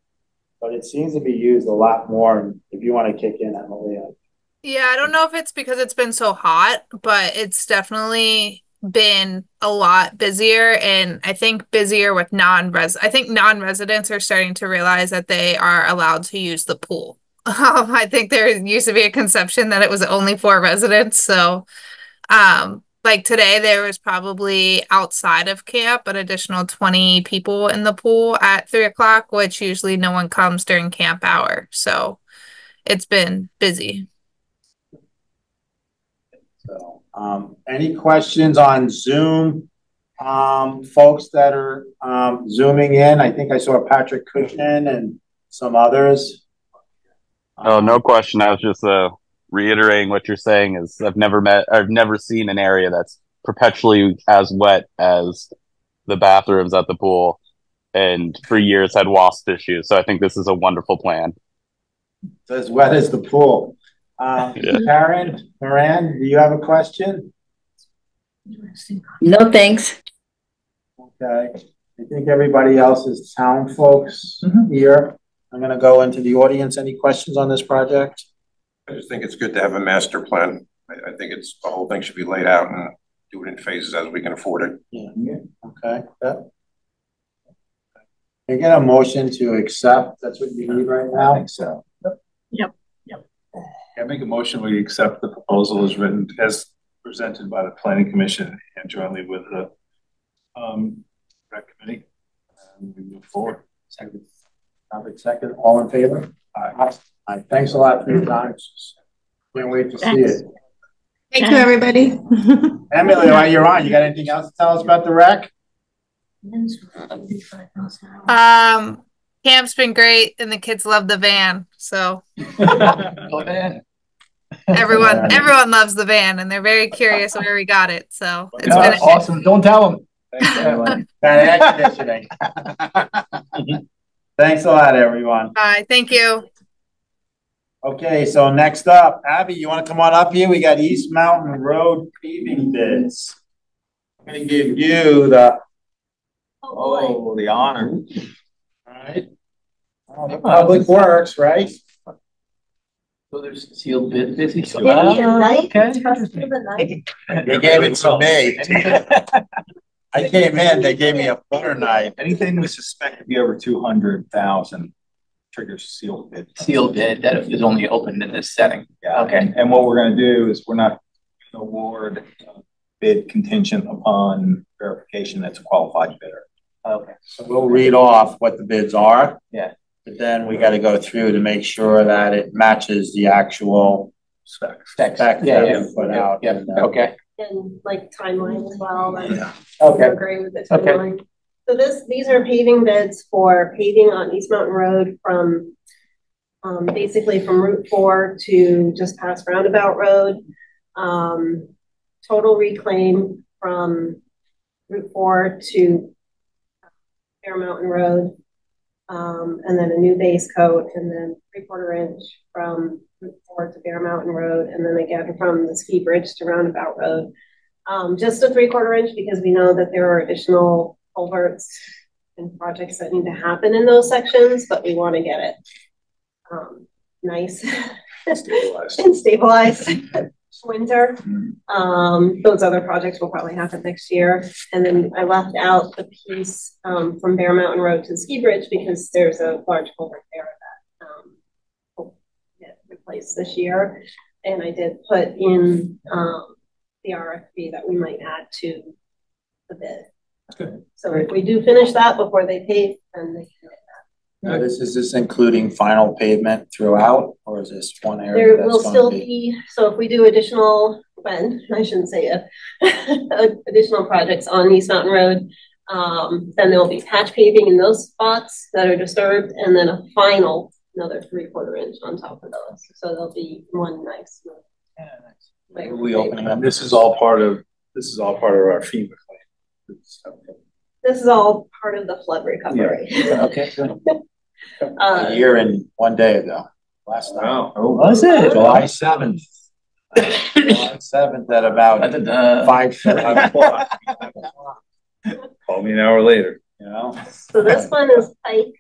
but it seems to be used a lot more, if you wanna kick in, Emily. uh, Yeah, I don't know if it's because it's been so hot, but it's definitely been a lot busier and I think busier with non-res I think non-residents are starting to realize that they are allowed to use the pool. Um, I think there used to be a conception that it was only for residents, so um like today there was probably outside of camp an additional 20 people in the pool at three o'clock, which usually no one comes during camp hour. So it's been busy. So, um, any questions on Zoom? Um, folks that are, um, zooming in, I think I saw Patrick Cushion and some others. Oh, no question. I was just uh, reiterating what you're saying is I've never met, I've never seen an area that's perpetually as wet as the bathrooms at the pool and for years had wasp issues. So I think this is a wonderful plan. It's As wet as the pool. Um, Yeah. Karen, Moran, do you have a question? No, thanks. Okay. I think everybody else is town folks Mhm. here. I'm gonna go into the audience. Any questions on this project? I just think it's good to have a master plan. I, I think it's, the whole thing should be laid out and do it in phases as we can afford it. Yeah. Okay, yeah. Can I get a motion to accept? That's what you need right now. I now? think so. I make a motion, we accept the proposal as written, as presented by the planning commission and jointly with the um, rec committee. And we move forward. Second. Topic second, all in favor? Aye. Aye, thanks a lot for your time. Can't wait to see it. Thank you, everybody. Emily, while you're on, you got anything else to tell us about the rec? Um, camp's been great and the kids love the van. So everyone, everyone loves the van and they're very curious where we got it. So it's been a Awesome, don't tell them. Thanks, Emily. Air conditioning. Thanks a lot, everyone. Bye. Thank you. Okay, so next up, Abby, you wanna come on up here? We got East Mountain Road paving bids. I'm gonna give you the, Oh, the honor. alright. Oh, the Public Works, right? So there's sealed bid, busy. They gave it to me. I came in, they gave me a butter knife. Anything we suspect to be over two hundred thousand triggers sealed bid. Sealed bid that is only opened in this setting. Yeah, Okay. and what we're gonna do is we're not gonna award bid contingent upon verification that's a qualified bidder. Okay. So we'll read off what the bids are. Yeah. But then we gotta go through to make sure that it matches the actual Specs. specs Yeah, that yeah, we put out. Yeah, And, uh, okay. and like timeline as well, and Yeah. I Okay. agree with the Okay. timeline. So this, these are paving bids for paving on East Mountain Road from, um, basically from Route Four to just past Roundabout Road. Um, total reclaim from Route Four to Bear Mountain Road. Um, and then a new base coat and then three quarter inch from Four to Bear Mountain Road, and then again from the ski bridge to Roundabout Road. Um, just a three quarter inch because we know that there are additional culverts and projects that need to happen in those sections, but we want to get it um, nice Stabilized. and stabilized winter. Um, those other projects will probably happen next year. And then I left out the piece um, from Bear Mountain Road to the ski bridge because there's a large culvert there that um, will get replaced this year. And I did put in um, the RFP that we might add to the bid. Good. So if we do finish that before they pave, then they can Now, this, is this including final pavement throughout, or is this one area There will still be? be, so if we do additional, when, I shouldn't say if, additional projects on East Mountain Road, um, then there'll be patch paving in those spots that are disturbed, and then a final, another three quarter inch on top of those. So there'll be one nice. layer of We opening up And this is all part of, this is all part of our FEMA claim. This is all part of the flood recovery. Okay, good. Uh, A year and one day ago, last night. Wow. Was it? July seventh. July seventh at about Da-da-da. five, five o'clock, Call me an hour later. you know? So this one is Pike.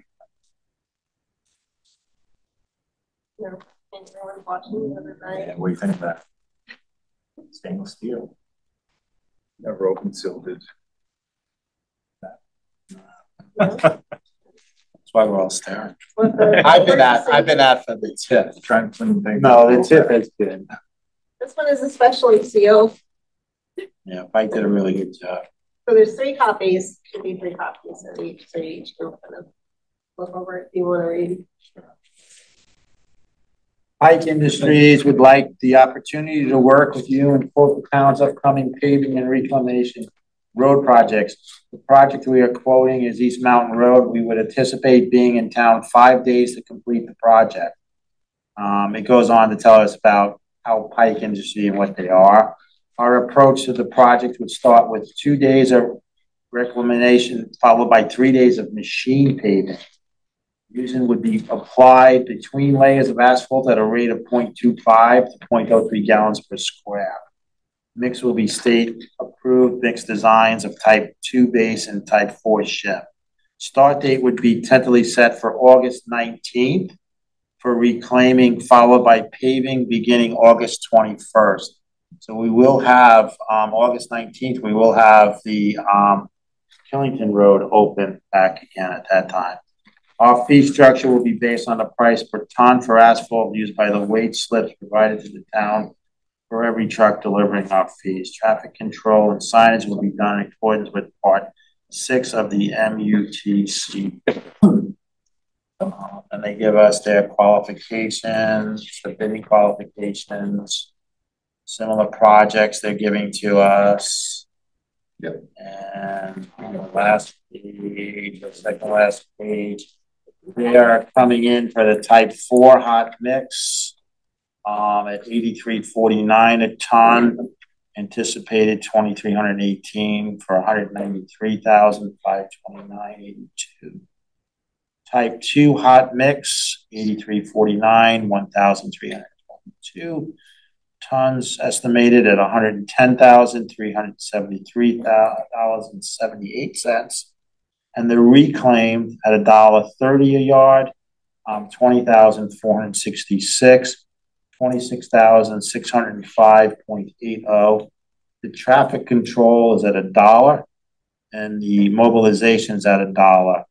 No, and everyone watching the other night. Yeah, what do you think of that? Stainless steel. Never open sealed it. That's why we're all staring. I've been at, I've been at for the tip. Trying to clean things. No, the tip has been, This one is especially sealed, yeah, Mike did a really good job. so there's three copies, should be three copies of each, so you each can kind of look over it if you want to read. Pike Industries would like the opportunity to work with you and quote the town's upcoming paving and reclamation road projects. The project we are quoting is East Mountain Road. We would anticipate being in town five days to complete the project. Um, it goes on to tell us about how Pike Industry and what they are. Our approach to the project would start with two days of reclamation, followed by three days of machine paving. Using would be applied between layers of asphalt at a rate of 0.25 to 0.03 gallons per square. Mix will be state approved mix designs of type two base and type four ship. Start date would be tentatively set for August nineteenth for reclaiming, followed by paving beginning August twenty-first. So we will have, um, August nineteenth, we will have the, um, Killington Road open back again at that time. Our fee structure will be based on the price per ton for asphalt used by the weight slips provided to the town for every truck delivering our fees. Traffic control and signage will be done in accordance with part six of the MUTC. Uh, And they give us their qualifications, the bidding qualifications, similar projects they're giving to us. Yep. And on the last page, the second last page, they are coming in for the type four hot mix. Um, at eighty-three forty-nine a ton, anticipated twenty-three hundred eighteen for hundred ninety-three thousand five twenty-nine eighty-two. Type two hot mix, eighty-three forty-nine, one thousand three hundred twenty-two. Tons estimated at hundred and the reclaim at a dollar thirty a yard, um, twenty thousand four hundred sixty-six, twenty-six thousand six hundred and five point eight oh. The traffic control is at a dollar and the mobilization is at a dollar.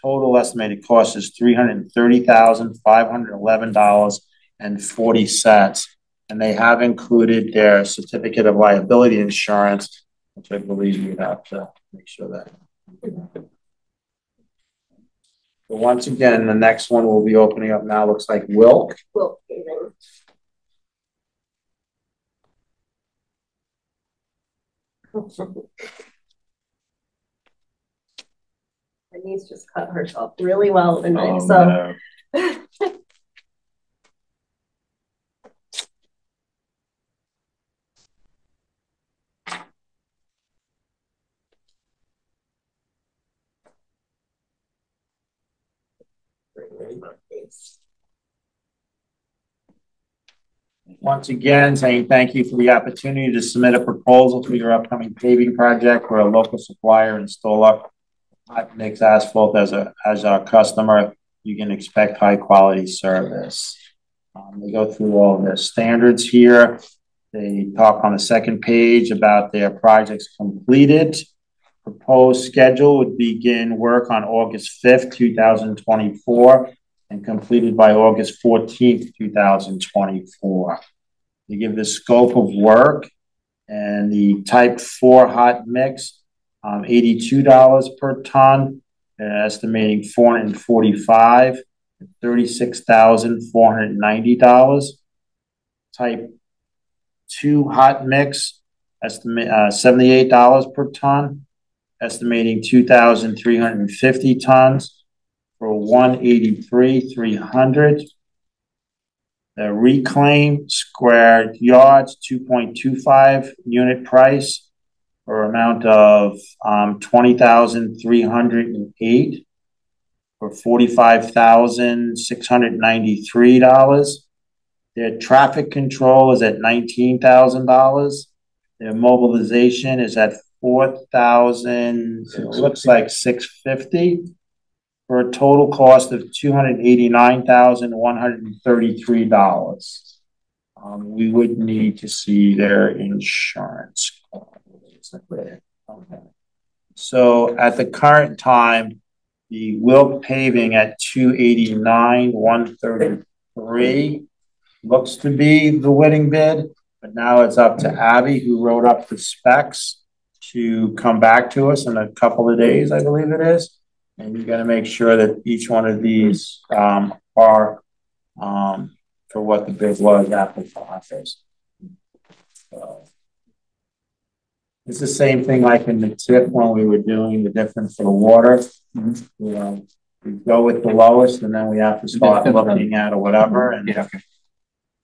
Total estimated cost is three hundred and thirty thousand five hundred eleven dollars and forty cents. And they have included their certificate of liability insurance, which I believe you have to make sure that. But once again, the next one we'll be opening up now, looks like Wilk. Wilk paving. Denise just cut herself really well tonight, Oh, so. no. Once again, saying thank you for the opportunity to submit a proposal for your upcoming paving project. We're a local supplier installer. Hot mix asphalt as a, as our customer, you can expect high quality service. Um, they go through all the standards here. They talk on the second page about their projects completed. Proposed schedule would begin work on August fifth, two thousand twenty-four and completed by August fourteenth, two thousand twenty-four. They give the scope of work and the type four hot mix, um, eighty-two dollars per ton, estimating four hundred and forty-five, thirty-six thousand, four hundred and ninety dollars. Type two hot mix, estimate, uh, seventy-eight dollars per ton, estimating two thousand, three hundred and fifty tons for one eighty-three, three hundred. The reclaim square yards, two point two five unit price for amount of, um, twenty thousand, three hundred and eight for forty-five thousand, six hundred ninety-three dollars. Their traffic control is at nineteen thousand dollars. Their mobilization is at four thousand, it looks like six fifty for a total cost of two hundred eighty-nine thousand, one hundred and thirty-three dollars. Um, we would need to see their insurance. Okay. So at the current time, the Wilk paving at two eighty-nine, one thirty-three looks to be the winning bid, but now it's up to Abby, who wrote up the specs to come back to us in a couple of days, I believe it is. And you gotta make sure that each one of these, um, are, um, for what the bid was after. So, It's the same thing like in the tip when we were doing the difference for the water. You know, we go with the lowest and then we have to start looking at or whatever and.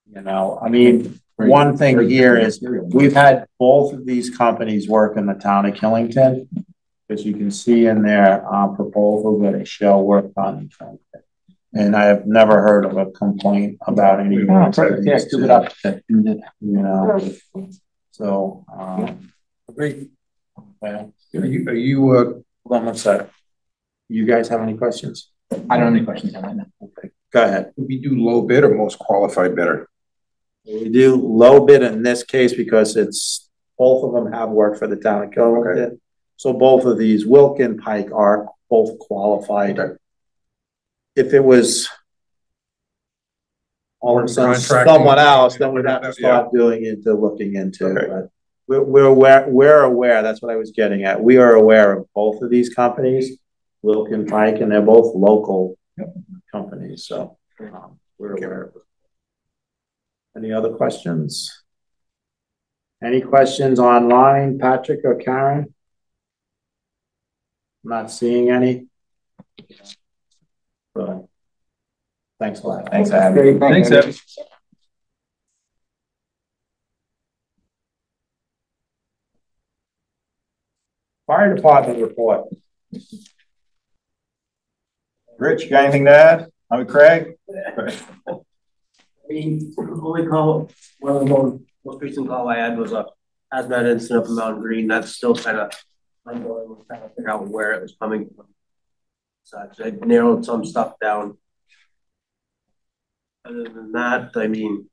You know, I mean, one thing here is we've had both of these companies work in the town of Killington. As you can see in their uh proposal that they show work on. each other. And I have never heard of a complaint about any. Oh, perfect. Yeah, keep it up. You know, So, um, Great. well, Are you, are you, uh, hold on one sec. You guys have any questions? I don't have any questions on that now. Okay, go ahead. would we do low bid or most qualified bidder? We do low bid in this case because it's, both of them have worked for the town of Killington. So both of these, Wilk and Pike are both qualified. If it was all of a sudden someone else, then we'd have to start doing into, looking into, Okay. but we're, we're aware, we're aware, that's what I was getting at. We are aware of both of these companies, Wilk and Pike, and they're both local companies, so, um, we're aware of it. Any other questions? Any questions online, Patrick or Karen? Not seeing any? But, thanks a lot. Thanks, Abby. Thanks, Ed. Fire department report. Rich, you got anything to add? I'm Craig. The only call, one of the most, most recent call I had was a hazmat incident from Mountain Green, that's still kind of ongoing, we're trying to figure out where it was coming from. So I narrowed some stuff down. Other than that, I mean,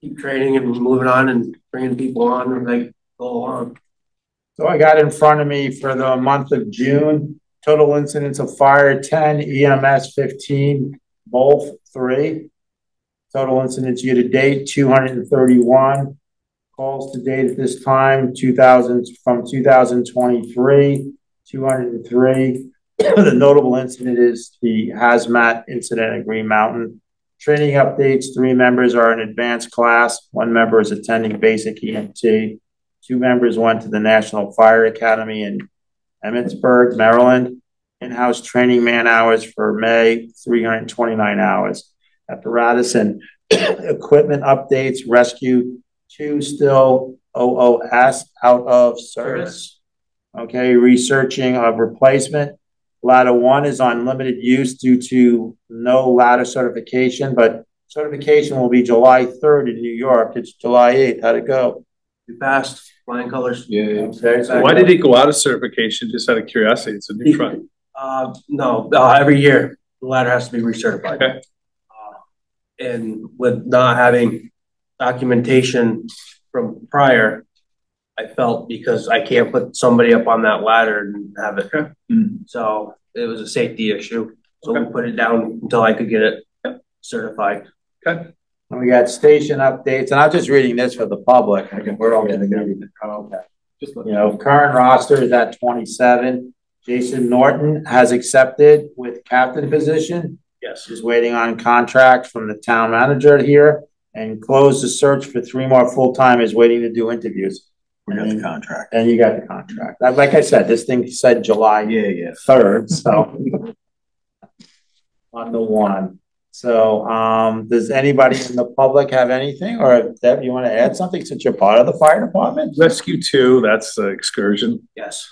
keep training and moving on and bringing people on as they go along. So I got in front of me for the month of June, total incidents of fire, ten, EMS fifteen, both three. Total incidents year to date, two hundred and thirty-one. Calls to date at this time, two thousand, from two thousand twenty-three, two hundred and three. The notable incident is the hazmat incident at Green Mountain. Training updates, three members are in advanced class, one member is attending basic EMT. Two members went to the National Fire Academy in Emmitsburg, Maryland. In-house training man hours for May, three hundred and twenty-nine hours. Apparatus and equipment updates, rescue, two still OOS out of service. Okay, researching of replacement. Ladder one is on limited use due to no ladder certification, but certification will be July third in New York. It's July eighth. How'd it go? We passed flying colors. Okay, so- Why did it go out of certification? Just out of curiosity. It's a new truck. Uh, no, uh, every year, the ladder has to be recertified. Okay. Uh, And with not having documentation from prior, I felt because I can't put somebody up on that ladder and have it. Mm. So it was a safety issue, so we put it down until I could get it certified. Okay. And we got station updates, and I'm just reading this for the public. We're all gonna get it. Okay. Just You know, current roster is at twenty-seven. Jason Norton has accepted with captain position. Yes. He's waiting on contract from the town manager here and closed the search for three more full-time is waiting to do interviews. We got the contract. And you got the contract. Like- Like I said, this thing said July Yeah, yeah. third, so. On the one. So, um, does anybody in the public have anything, or Deb, you wanna add something since you're part of the fire department? Rescue two, that's the excursion. Yes.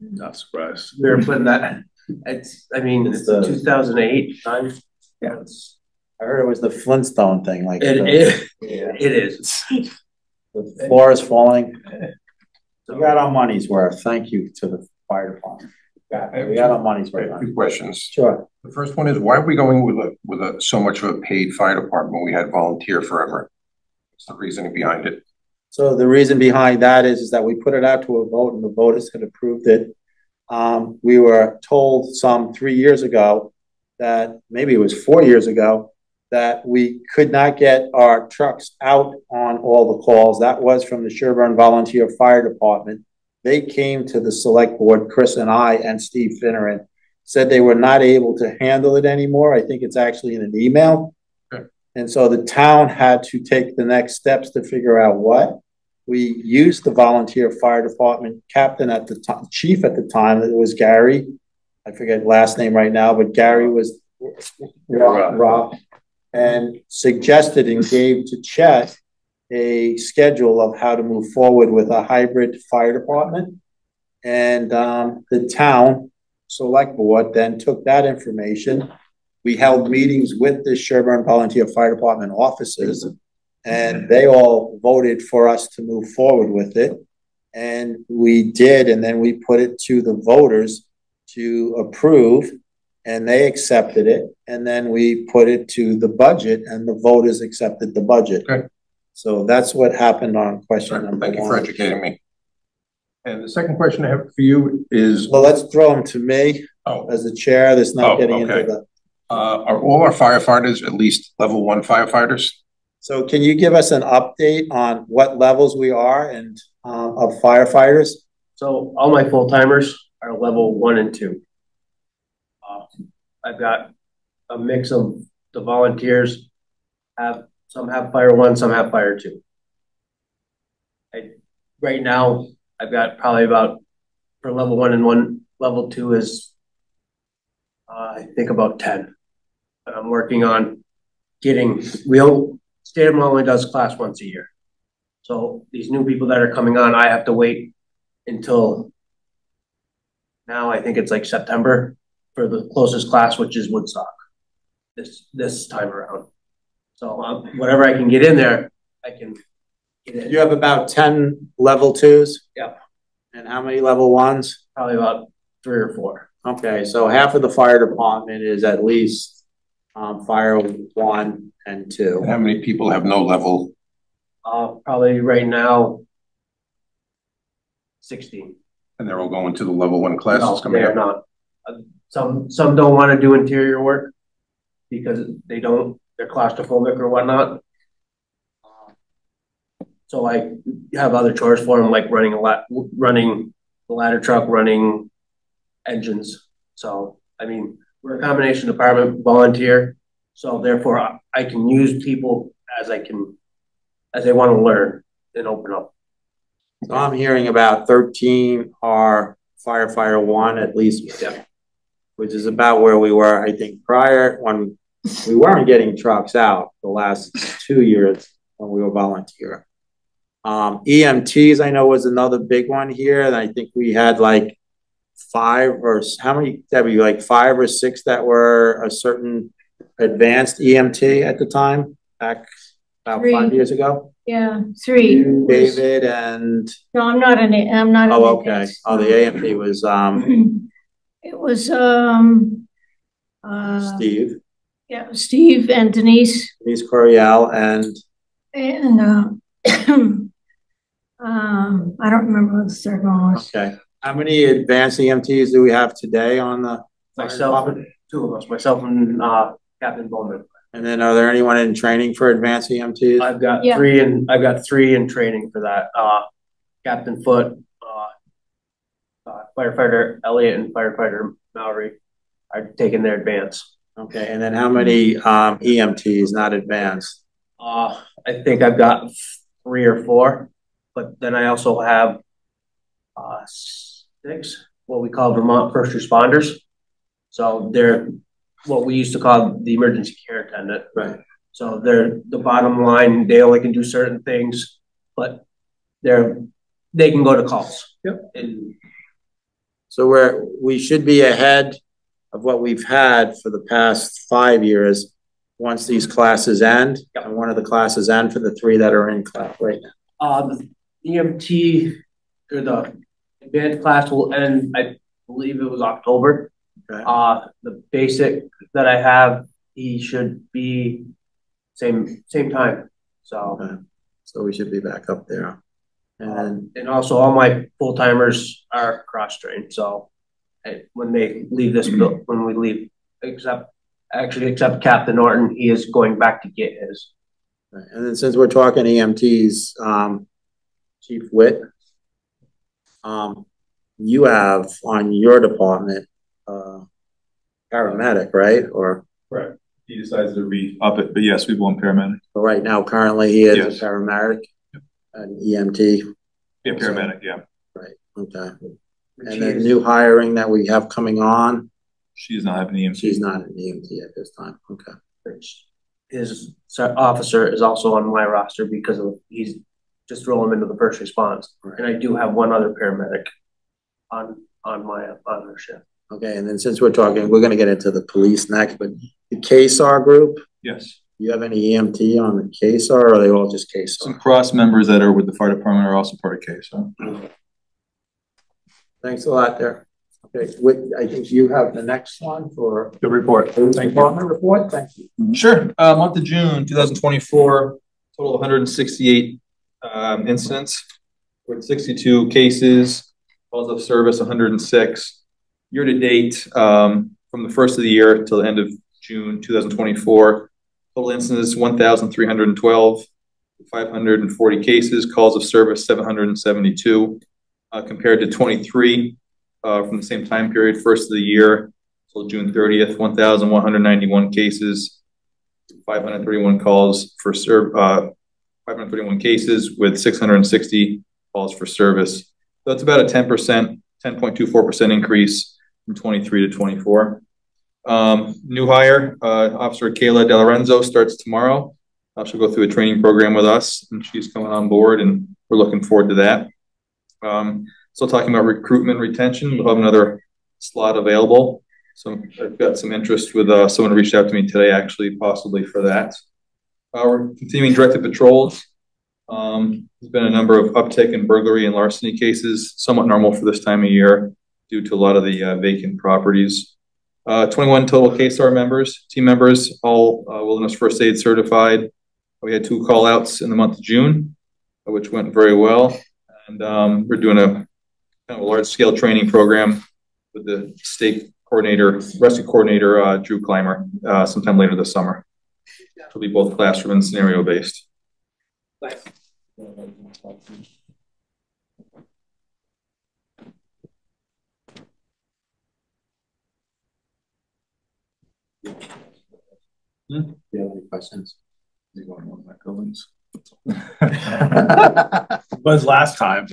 Not surprised. We were putting that, it's, I mean, it's It's the- two thousand eight time. Yeah. I heard it was the Flintstone thing, like. It, the- it, Yeah. it is. The floor is falling. We got our money's worth. Thank you to the fire department. Got- We got our money's I worth. have two questions. Sure. The first one is, why are we going with a, with a, so much of a paid fire department when we had volunteer forever? What's the reasoning behind it? So the reason behind that is, is that we put it out to a vote and the voters had approved it. Um, we were told some three years ago that, maybe it was four years ago, that we could not get our trucks out on all the calls. That was from the Sherburne Volunteer Fire Department. They came to the select board, Chris and I and Steve Finnemore, said they were not able to handle it anymore. I think it's actually in an email. Okay. And so the town had to take the next steps to figure out what. We used the volunteer fire department captain at the time, chief at the time, it was Gary. I forget last name right now, but Gary was Rob, Rob, and suggested and gave to Chet a schedule of how to move forward with a hybrid fire department. And um, the town select board then took that information. We held meetings with the Sherburne Volunteer Fire Department offices And they all voted for us to move forward with it. And we did, and then we put it to the voters to approve. And they accepted it, and then we put it to the budget and the voters accepted the budget. Okay. So that's what happened on question number Thank you for one. educating me. And the second question I have for you is, Well, let's throw them to me oh, as the chair, that's not Oh, getting into okay. the. uh, are all our firefighters at least level one firefighters? So can you give us an update on what levels we are and, uh, of firefighters? So all my full timers are level one and two. I've got a mix of the volunteers have, some have fire one, some have fire two. I, right now, I've got probably about, for level one and one, level two is uh, I think about ten. I'm working on getting, we don't, state of Vermont only does class once a year. So these new people that are coming on, I have to wait until now I think it's like September for the closest class, which is Woodstock. This, this time around. So um, whatever I can get in there, I can get in. You have about ten level twos? Yeah. And how many level ones? Probably about three or four. Okay, so half of the fire department is at least, um, fire one and two. And how many people have no level? Uh, probably right now, sixteen. And they're all going to the level one classes No, coming they are up? not. Uh, Some, some don't want to do interior work because they don't, they're claustrophobic or whatnot. So I have other chores for them, like running a lot, running the ladder truck, running engines. So, I mean, we're a combination department, volunteer, so therefore I, can use people as I can, as they want to learn and open up. So I'm hearing about thirteen are firefighter one at least. Yeah. Which is about where we were, I think, prior, when we weren't getting trucks out the last two years when we were volunteer. Um, EMTs, I know was another big one here, and I think we had like five or, how many, that Debbie, like five or six that were a certain advanced EMT at the time, back about five years ago? Yeah, three. You, David, and, No, I'm not an, I'm not. an oh, okay, advanced. oh, the AMP was, um, It was, um, uh, Steve, yeah, Steve and Denise Denise Coriel, and, and, uh, um, I don't remember what the third one was. okay. How many advanced EMTs do we have today on the? fire Myself, department? two of us, myself and, uh, Captain Bowman. And then are there anyone in training for advanced EMTs? I've got Yeah. three and I've got three in training for that. Uh, Captain Foot, firefighter Elliot and firefighter Mallory are taking their advance. Okay, and then how many, um, EMTs, not advanced? Uh, I think I've got three or four, but then I also have uh, six, what we call Vermont first responders. So they're what we used to call the emergency care attendant. Right. So they're the bottom line, they only can do certain things, but they're, they can go to calls. Yep. And So we're, we should be ahead of what we've had for the past five years, once these classes end, and one of the classes end for the three that are in class right now. Uh, the EMT, or the advanced class will end, I believe it was October. Okay. Uh, the basic that I have, he should be same, same time, so. Okay. So we should be back up there. And And also all my full timers are cross trained, so. eh, when they leave this, buil- when we leave, except, actually, except Captain Norton, he is going back to get his. and then since we're talking EMTs, um, Chief Witt, um, you have on your department, uh, paramedic, right? Or, Right. He decides to re up it, but yes, we want paramedic. but right now, currently he is Yes. a paramedic, an EMT, Yeah, paramedic, yeah. right, okay. which And he then is- new hiring that we have coming on, She's not have an EMT. she's not an EMT at this time, okay. which his ser- officer is also on my roster because of, he's just roll him into the first response. And I do have one other paramedic on, on my, on our shift. Okay, and then since we're talking, we're gonna get into the police next, but the KSAR group, Yes. You have any EMT on the KSAR or are they all just KSAR? Some cross members that are with the fire department are also part of KSAR. So. Thanks a lot there. Okay, with, I think you have the next one for. the report. Thank Thank Department report, thank you. Sure. Uh, month of June, two thousand twenty-four, total of one hundred and sixty-eight, um, incidents with sixty-two cases, calls of service one hundred and six. Year to date, um, from the first of the year till the end of June two thousand twenty-four, total incidents one thousand three hundred and twelve, five hundred and forty cases, calls of service seven hundred and seventy-two, uh, compared to twenty-three uh, from the same time period, first of the year till June thirtieth, one thousand one hundred ninety-one cases, five hundred thirty-one calls for serve, uh, five hundred thirty-one cases with six hundred and sixty calls for service. So that's about a ten percent, ten point two four percent increase from twenty-three to twenty-four. Um, new hire, uh, Officer Kayla DeLorenzo starts tomorrow. Uh, she'll go through a training program with us and she's coming on board and we're looking forward to that. Um, Still talking about recruitment retention. We'll have another slot available. So I've got some interest with uh, someone reached out to me today, actually, possibly for that. Uh, we're continuing directed patrols. Um, there's been a number of uptick in burglary and larceny cases, somewhat normal for this time of year due to a lot of the uh, vacant properties. Uh, 21 total KSAR members, team members, all uh, wilderness first aid certified. We had two call outs in the month of June, which went very well. And um, we're doing a kind of a large scale training program with the state coordinator, rescue coordinator, uh, Drew Clymer, uh, sometime later this summer. It'll be both classroom and scenario based. Thanks. Hmm? Do you have any questions? You going on my buildings? was last time,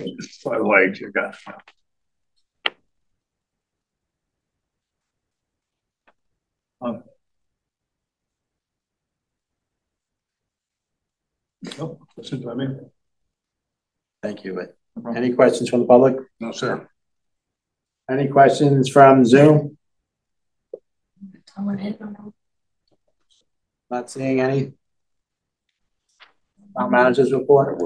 by the way, you got. Um, no, questions by me? Thank you. Any questions from the public? No, sir. Any questions from Zoom? Not seeing any? Town managers report?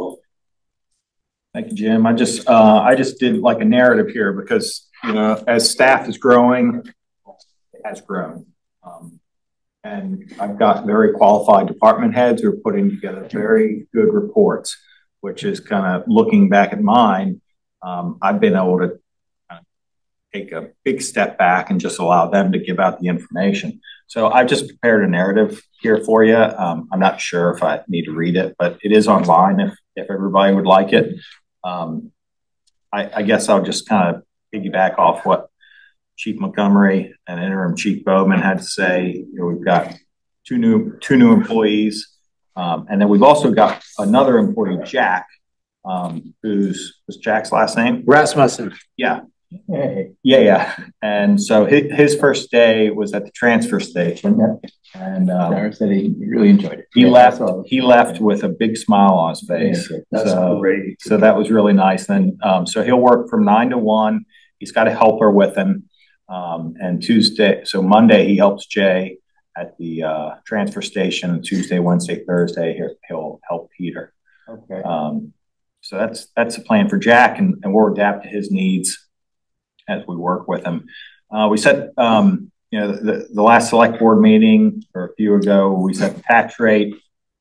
Thank you, Jim. I just, uh, I just did like a narrative here because, you know, as staff is growing, it has grown. Um, and I've got very qualified department heads who are putting together very good reports, which is kind of looking back at mine. Um, I've been able to take a big step back and just allow them to give out the information. So I've just prepared a narrative here for you. Um, I'm not sure if I need to read it, but it is online if, if everybody would like it. Um, I, I, guess I'll just kind of piggyback off what Chief Montgomery and Interim Chief Bowman had to say. You know, we've got two new two new employees, um, and then we've also got another employee, Jack, um, who's was Jack's last name Rasmussen. Yeah, yeah, yeah. And so his, his first day was at the transfer station. Yep. And um, said he really enjoyed it. He yeah, left. He left with a big smile on his face. Yeah, that's so, great. So that was really nice. Then, um, so he'll work from nine to one. He's got a helper with him. Um, and Tuesday, so Monday he helps Jay at the uh, transfer station. Tuesday, Wednesday, Thursday he'll help Peter. Okay. Um, so that's that's the plan for Jack, and, and we'll adapt to his needs as we work with them. Uh, we set, um, you know, the, the last select board meeting or a few ago, we set the tax rate.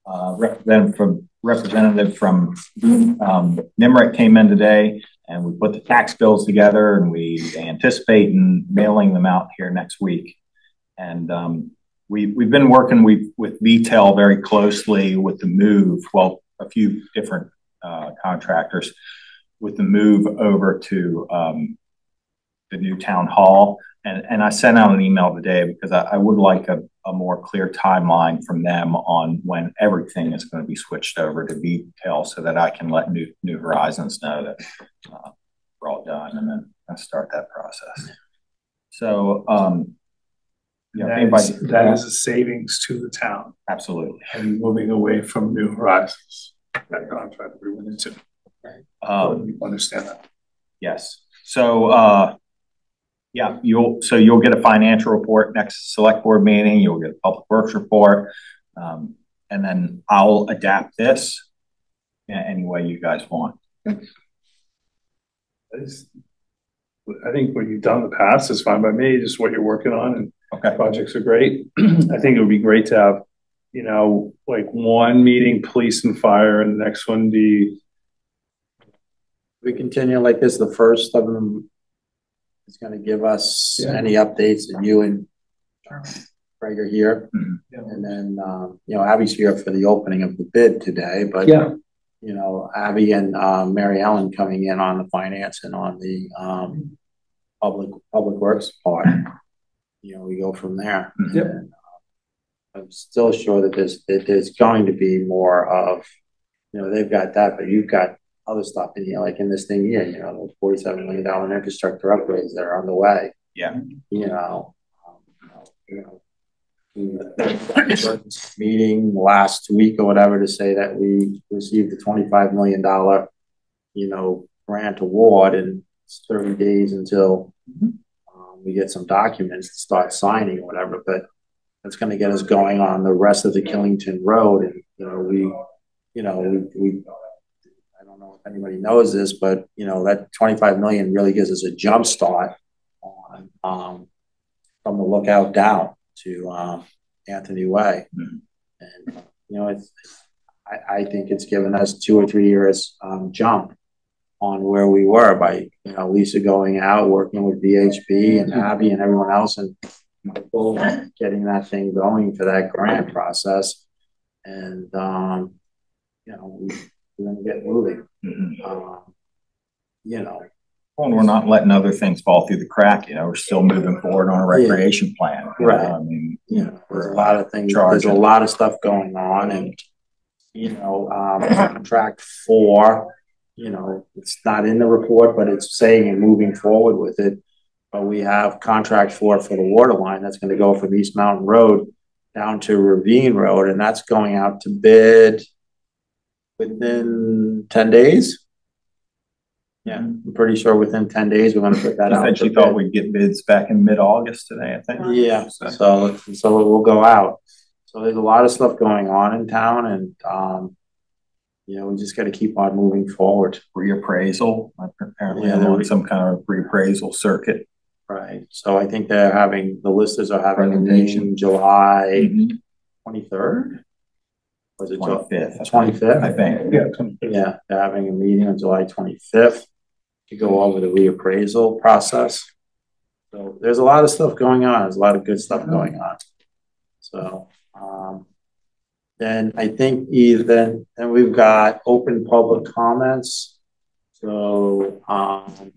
Uh, representative from representative from um, NEMRC came in today, and we put the tax bills together, and we anticipate in mailing them out here next week. And um, we we've been working we, with VTEL very closely with the move. Well, a few different uh, contractors with the move over to um, the new town hall. And, and I sent out an email today because I, I would like a, a, more clear timeline from them on when everything is going to be switched over to VTEL so that I can let New, new Horizons know that uh, we're all done and then I start that process. So, um, you know, that, anybody, is, that is a savings to the town. Absolutely. And moving away from New Horizons, that contract we went into. Um, understand that? Yes. So, uh, yeah, you'll so you'll get a financial report next select board meeting. You'll get a public works report. Um, and then I'll adapt this in any way you guys want. I I think what you've done in the past is fine by me, just what you're working on and Okay. projects are great. I think it would be great to have, you know, like one meeting, police and fire, and the next one be, We continue like this, the first of them is gonna give us Yeah. any updates and you and Craig are here. Mhm. And then, um, you know, Abby's here for the opening of the bid today, but yeah, you know, Abby and, um, Mary Ellen coming in on the finance and on the, um, public, public works part. You know, we go from there. Yep. And, uh, I'm still sure that there's, that there's going to be more of, you know, they've got that, but you've got other stuff in here, like in this thing here, you know, the forty-seven million dollar infrastructure upgrades that are underway. Yeah. You know, um, you know, you know, meeting last week or whatever to say that we received a twenty-five million dollar, you know, grant award and it's thirty days until um, we get some documents to start signing or whatever, but that's gonna get us going on the rest of the Killington Road and, you know, we, you know, we, we I don't know if anybody knows this, but, you know, that twenty-five million really gives us a jump start on, um, from the lookout down to, um, Anthony Way. Mhm. And, you know, it's, I, I think it's given us two or three years, um, jump on where we were by, you know, Lisa going out, working with VHB and Abby and everyone else and Michael getting that thing going for that grant process. And, um, you know, we, we're gonna get moving. Mhm. Um, You know, Well, and we're not letting other things fall through the crack, you know, we're still moving forward on a recreation plan. you know, Right. I mean, you know, there's a lot of things, there's a lot of stuff going on and, you know, um, contract four, you know, it's not in the report, but it's saying and moving forward with it. But we have contract four for the water line that's gonna go from East Mountain Road down to Ravine Road, and that's going out to bid within ten days. Yeah, I'm pretty sure within ten days, we're gonna put that out. essentially thought bid. we'd get bids back in mid-August today, I think. Yeah, So- so, so it will go out. So there's a lot of stuff going on in town and, um, you know, we just gotta keep on moving forward. Reappraisal, apparently Yeah, they're on re- some kind of reappraisal circuit. Right, so I think they're having, the listers are having a meeting Presentation. July Mhm. twenty-third? Was it Twenty-fifth. twenty-fifth? I think, yeah. Yeah, they're having a meeting on July twenty-fifth to go over the reappraisal process. So there's a lot of stuff going on, there's a lot of good stuff going on. So, um, then I think even, then we've got open public comments. So, um,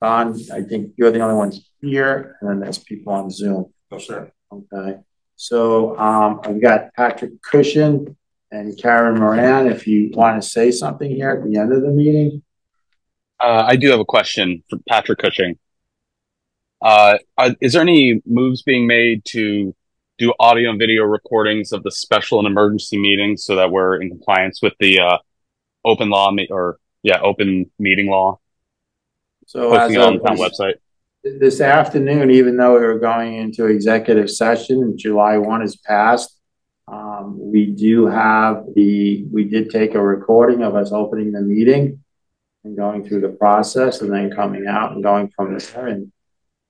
Don, I think you're the only one here, and then there's people on Zoom. Oh, sure. Okay, so, um, I've got Patrick Cushing and Karen Moran, if you want to say something here at the end of the meeting. Uh, I do have a question for Patrick Cushing. Uh, are- is there any moves being made to do audio and video recordings of the special and emergency meetings so that we're in compliance with the uh, open law me- or yeah, open meeting law So as posting on the town website? This afternoon, even though we were going into executive session, July one is passed. Um, we do have the, we did take a recording of us opening the meeting and going through the process and then coming out and going from there. And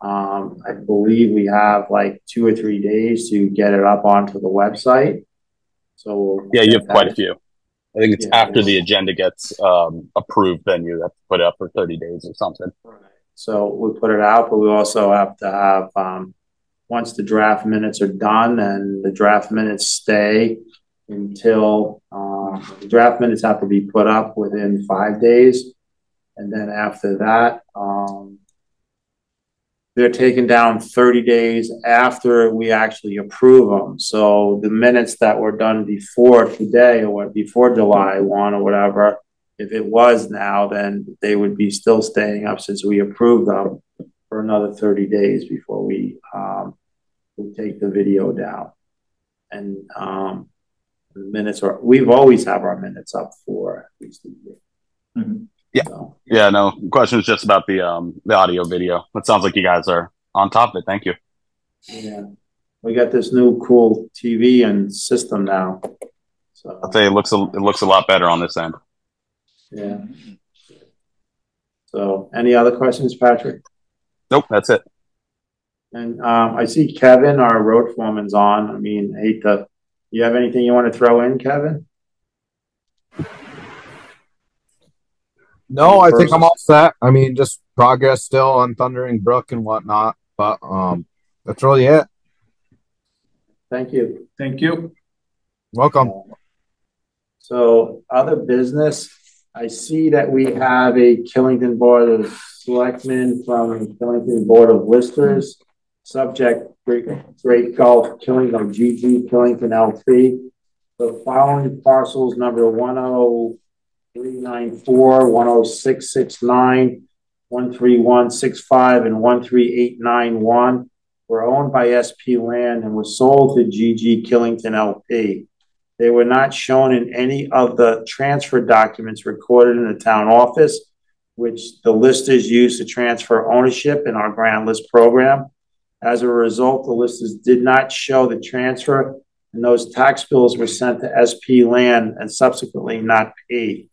um, I believe we have like two or three days to get it up onto the website. So. we'll Yeah, you have quite a few. I think it's Yeah. after the agenda gets um, approved, then you have to put it up for 30 days or something. So we put it out, but we also have to have, um, once the draft minutes are done and the draft minutes stay until, um, the draft minutes have to be put up within five days. And then after that, um, they're taken down thirty days after we actually approve them. So the minutes that were done before today or before July one or whatever, if it was now, then they would be still staying up since we approved them for another thirty days before we, um, we take the video down. And, um, the minutes are, we've always have our minutes up for at least a year. Mhm. Yeah. So, Yeah, no, the question was just about the um, the audio video. It sounds like you guys are on top of it. Thank you. yeah. we got this new cool TV and system now. So, I'll tell you, it looks, a- it looks a lot better on this end. Yeah. So, any other questions, Patrick? Nope, that's it. And, um, I see Kevin, our road foreman's on. I mean, hate to, you have anything you want to throw in, Kevin? No, I think I'm all set. I mean, just progress still on Thundering Brook and whatnot, but um, that's really it. Thank you. Thank you. Welcome. So other business, I see that we have a Killington Board of Selectmen from Killington Board of Listers. Subject Great, Great Gulf Killington, GG Killington LP. The following parcels number one oh three nine four, one oh six six nine, one three one six five, and one three eight nine one were owned by SP Land and were sold to GG Killington LP. They were not shown in any of the transfer documents recorded in the town office, which the listers use to transfer ownership in our grand list program. As a result, the listers did not show the transfer, and those tax bills were sent to SP Land and subsequently not paid.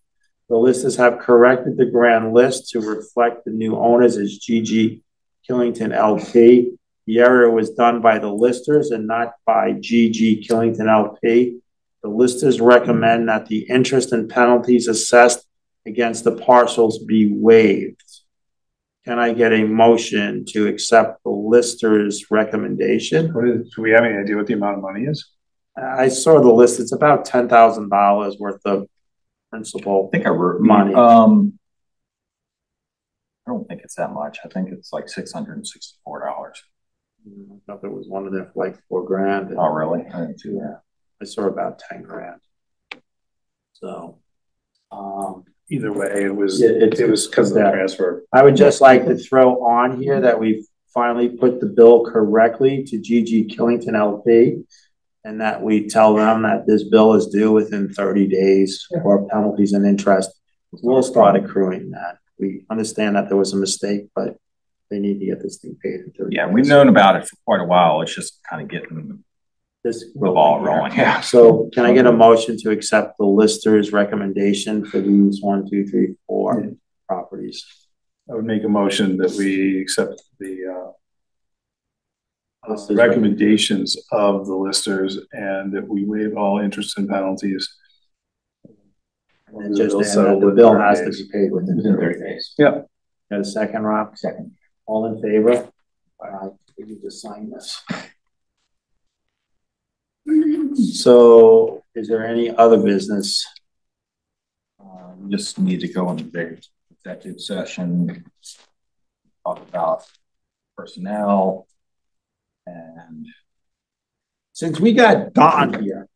The listers have corrected the grand list to reflect the new owners as GG Killington LP. The error was done by the listers and not by GG Killington LP. The listers recommend that the interest and penalties assessed against the parcels be waived. Can I get a motion to accept the lister's recommendation? What is, do we have any idea what the amount of money is? I saw the list, it's about ten thousand dollars worth of principal I think I wrote money. Um, I don't think it's that much. I think it's like six hundred and sixty-four dollars. I thought there was one of them for like four grand. Oh, really? I didn't see that. I saw about ten grand. So, um, Either way, it was, Yeah, it's- it was because of the transfer. I would just like to throw on here that we've finally put the bill correctly to GG Killington LP. And that we tell them that this bill is due within thirty days or penalties and interest. We'll start accruing that. We understand that there was a mistake, but they need to get this thing paid in thirty. Yeah, days. we've known about it for quite a while. It's just kind of getting This. the ball rolling. Yeah. So can I get a motion to accept the lister's recommendation for these one, two, three, four properties? I would make a motion that we accept the, uh, uh, Listers recommendations of the listers and that we waive all interest and penalties. And just, and that the bill has to be paid within Within thirty thirty days. days. Yeah. Got a second, Rob? Second. All in favor? Uh, we can just sign this. So is there any other business? Um, just need to go into big executive session, talk about personnel and Since we got Don here.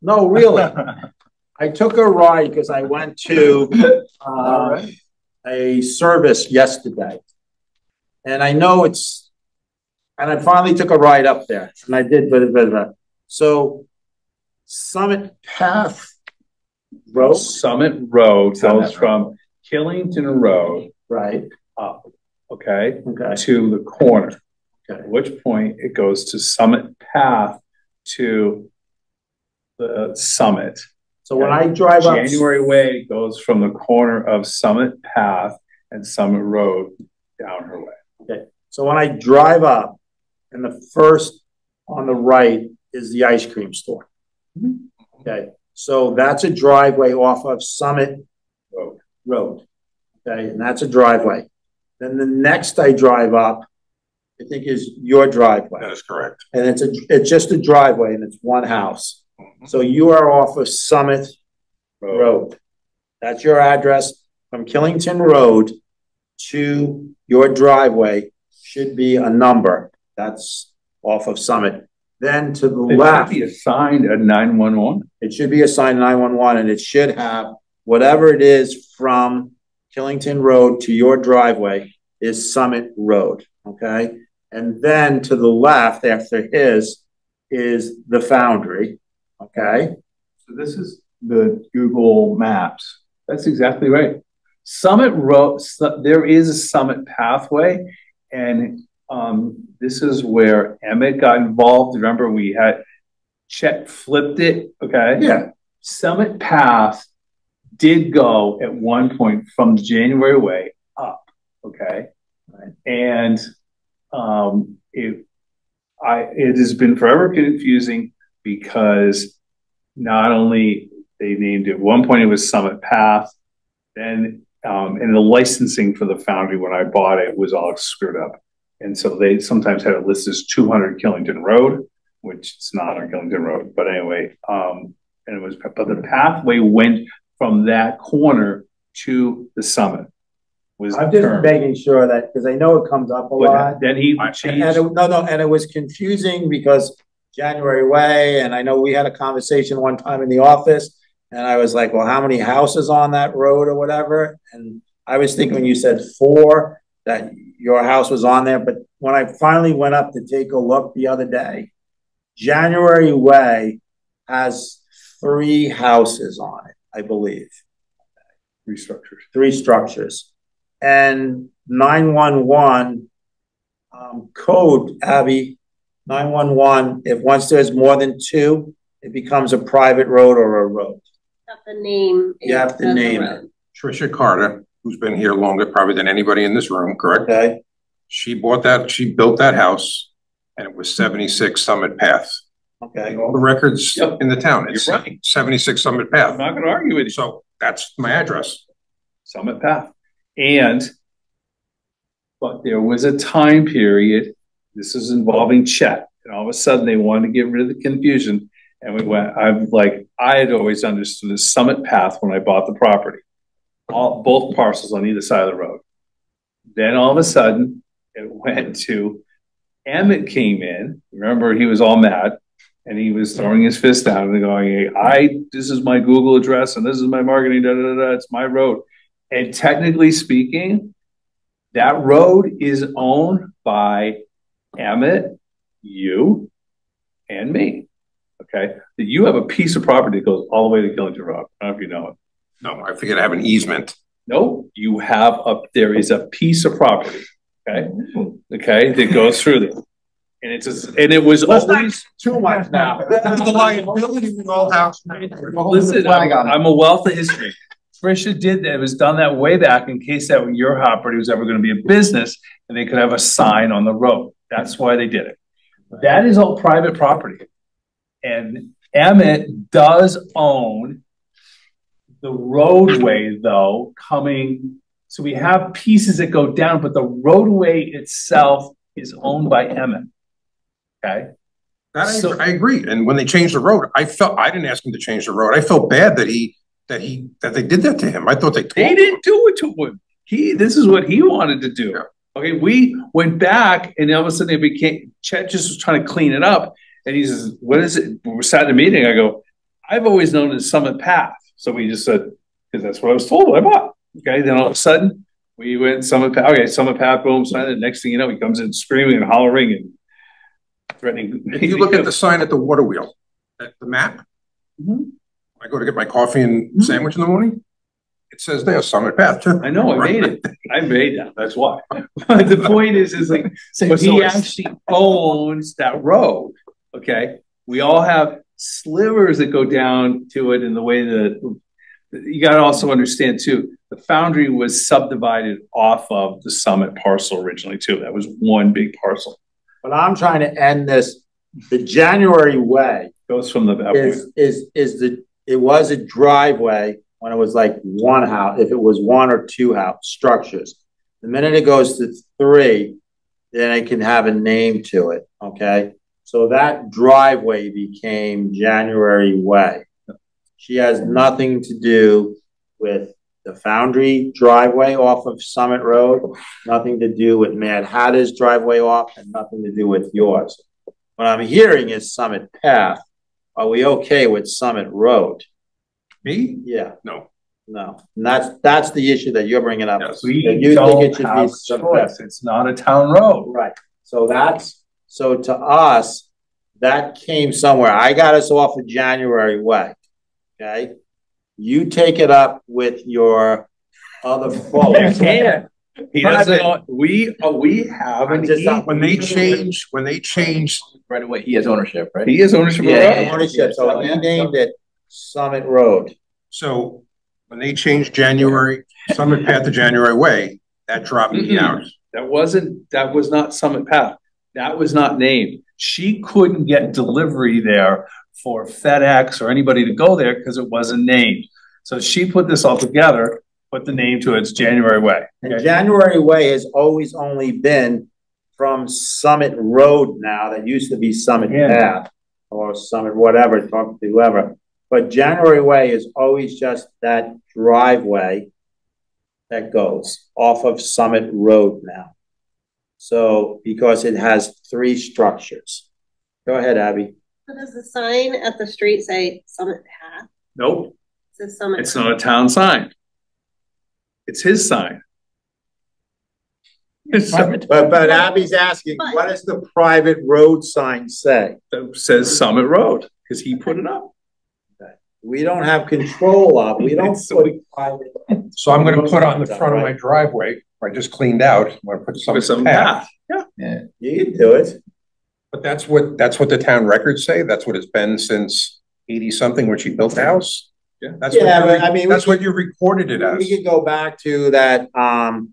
No, really. I took a ride because I went to, uh, a service yesterday. And I know it's, and I finally took a ride up there and I did, blah. Uh, so Summit Path Road, Summit Road goes Summit from Killington Road right? up, okay, Okay. to the corner. Okay. At which point it goes to Summit Path to the summit. So when I drive up. January Way goes from the corner of Summit Path and Summit Road down her way. Okay, so when I drive up and the first on the right is the ice cream store. Mm-hmm. Okay, so that's a driveway off of Summit Road. Road. Okay, and that's a driveway. Then the next I drive up, I think is your driveway. That is correct. And it's a, it's just a driveway and it's one house. Mm-hmm. So you are off of Summit Road. That's your address from Killington Road to your driveway should be a number. That's off of Summit. Then to the It should left, be assigned a nine-one-one. it should be assigned nine-one-one and it should have whatever it is from Killington Road to your driveway is Summit Road, okay? And then to the left after his is the Foundry, okay? so this is the Google Maps. That's exactly right. Summit Road, there is a Summit pathway and Um, this is where Emmett got involved. Remember, we had Chet flipped it, okay? Yeah. Summit Path did go at one point from January way up, okay? And um, it, I, it has been forever confusing because not only they named it, one point it was Summit Path, then um, and the licensing for the foundry when I bought it was all screwed up. And so they sometimes had it listed as 200 Killington Road, which it's not on Killington Road. But anyway, um, and it was, but the pathway went from that corner to the summit. Was I'm just term. making sure that, because I know it comes up a But lot. Then he And, changed. and it- no, no, and it was confusing because January Way, and I know we had a conversation one time in the office. And I was like, well, how many houses on that road or whatever? And I was thinking when you said four, that your house was on there, but when I finally went up to take a look the other day, January Way has three houses on it, I believe. Three structures. Three structures. And nine-one-one, um, code, Abby, nine-one-one, if once there's more than two, it becomes a private road or a road. Have the name. You have to the name road. it. Tricia Carter, who's been here longer probably than anybody in this room, correct? Okay. She bought that, she built that house and it was seventy-six Summit Path. Okay. All the records Yep. in the town, it's You're right. seventy-six Summit Path. I'm Path. not gonna argue with you. So that's my address. Summit Path. And, but there was a time period, this is involving Chet, and all of a sudden they wanted to get rid of the confusion. And we went, I'm like, I had always understood the Summit Path when I bought the property. All, both parcels on either side of the road. Then all of a sudden, it went to Emmett came in, remember, he was all mad. And he was throwing his fist down and going, hey, I, this is my Google address and this is my marketing, da, da, da, it's my road. And technically speaking, that road is owned by Emmett, you, and me. Okay, that you have a piece of property that goes all the way to Killington Road. I don't know if you know it. No, I forget, I have an easement. No, you have a, there is a piece of property, okay? Okay, that goes through there. And it's, a- and it was Let's not always. Too much now. That's the liability we all have. Listen, I'm, I'm a wealth of history. Tricia did that, it was done that way back in case that your property was ever gonna be a business and they could have a sign on the road. That's why they did it. That is all private property. And Emmett does own the roadway though, coming, so we have pieces that go down, but the roadway itself is owned by Emmett. Okay? That So- I, I agree. And when they changed the road, I felt, I didn't ask him to change the road. I felt bad that he, that he, that they did that to him. I thought they. They didn't do it to him. He, this is what he wanted to do. Okay, we went back and all of a sudden it became, Chet just was trying to clean it up. And he says, what is it? We're sat in a meeting. I go, I've always known as Summit Path. So we just said, because that's what I was told when I bought. Okay, then all of a sudden we went Summit Path. Okay, Summit Path, boom, sign it. Next thing you know, he comes in screaming and hollering and threatening. If you look at the sign at the water wheel, at the map, Mhm. I go to get my coffee and sandwich in the morning, it says there Summit Path too. I know, I made it. I made that. That's why. But the point is, is like, but he actually owns that road. Okay, we all have slivers that go down to it in the way that you got to also understand too. The foundry was subdivided off of the Summit parcel originally too. That was one big parcel. But I'm trying to end this, the January way Goes from the is, is, is the, it was a driveway when it was like one house, if it was one or two house structures. The minute it goes to three, then it can have a name to it, okay? So that driveway became January Way. She has nothing to do with the Foundry driveway off of Summit Road, nothing to do with Mad Hatter's driveway off, and nothing to do with yours. What I'm hearing is Summit Path. Are we okay with Summit Road? Me? Yeah, No. no. And that's, that's the issue that you're bringing up. that We you don't it should have a Summit Path. choice. It's not a town road. Right, so that's, so to us, that came somewhere, I got us off of January Way, okay? You take it up with your other folks. He doesn't, we, uh, we have an. Just e- when they change, when they change, Right away, he has ownership, right? He has ownership of the Yeah, ownership, so he named it Summit Road. so when they changed January, Summit Path to January Way, that dropped me Mhm. out. That wasn't, that was not Summit Path. That was not named. She couldn't get delivery there for FedEx or anybody to go there because it wasn't named. So she put this all together, put the name to it, it's January Way. And January Way has always only been from Summit Road now, that used to be Summit Yeah. Path. Or Summit, whatever, talk to whoever, but January Way is always just that driveway. That goes off of Summit Road now. So, because it has three structures. Go ahead, Abby. So Does the sign at the street say Summit Path? Nope, It says Summit. it's not a town sign. It's his sign. It's Summit, But, but Abby's asking, what does the private road sign say? it says Summit Road, because he put it up. We don't have control of, we don't put private. So I'm gonna put on the front of my driveway, I just cleaned out, I'm gonna put With Summit some Path. path. You can do it. But that's what, that's what the town records say, that's what it's been since eighty something when she built the house. Yeah. That's what, Yeah, you but I mean, we that's what you recorded it as. We could go back to that, um.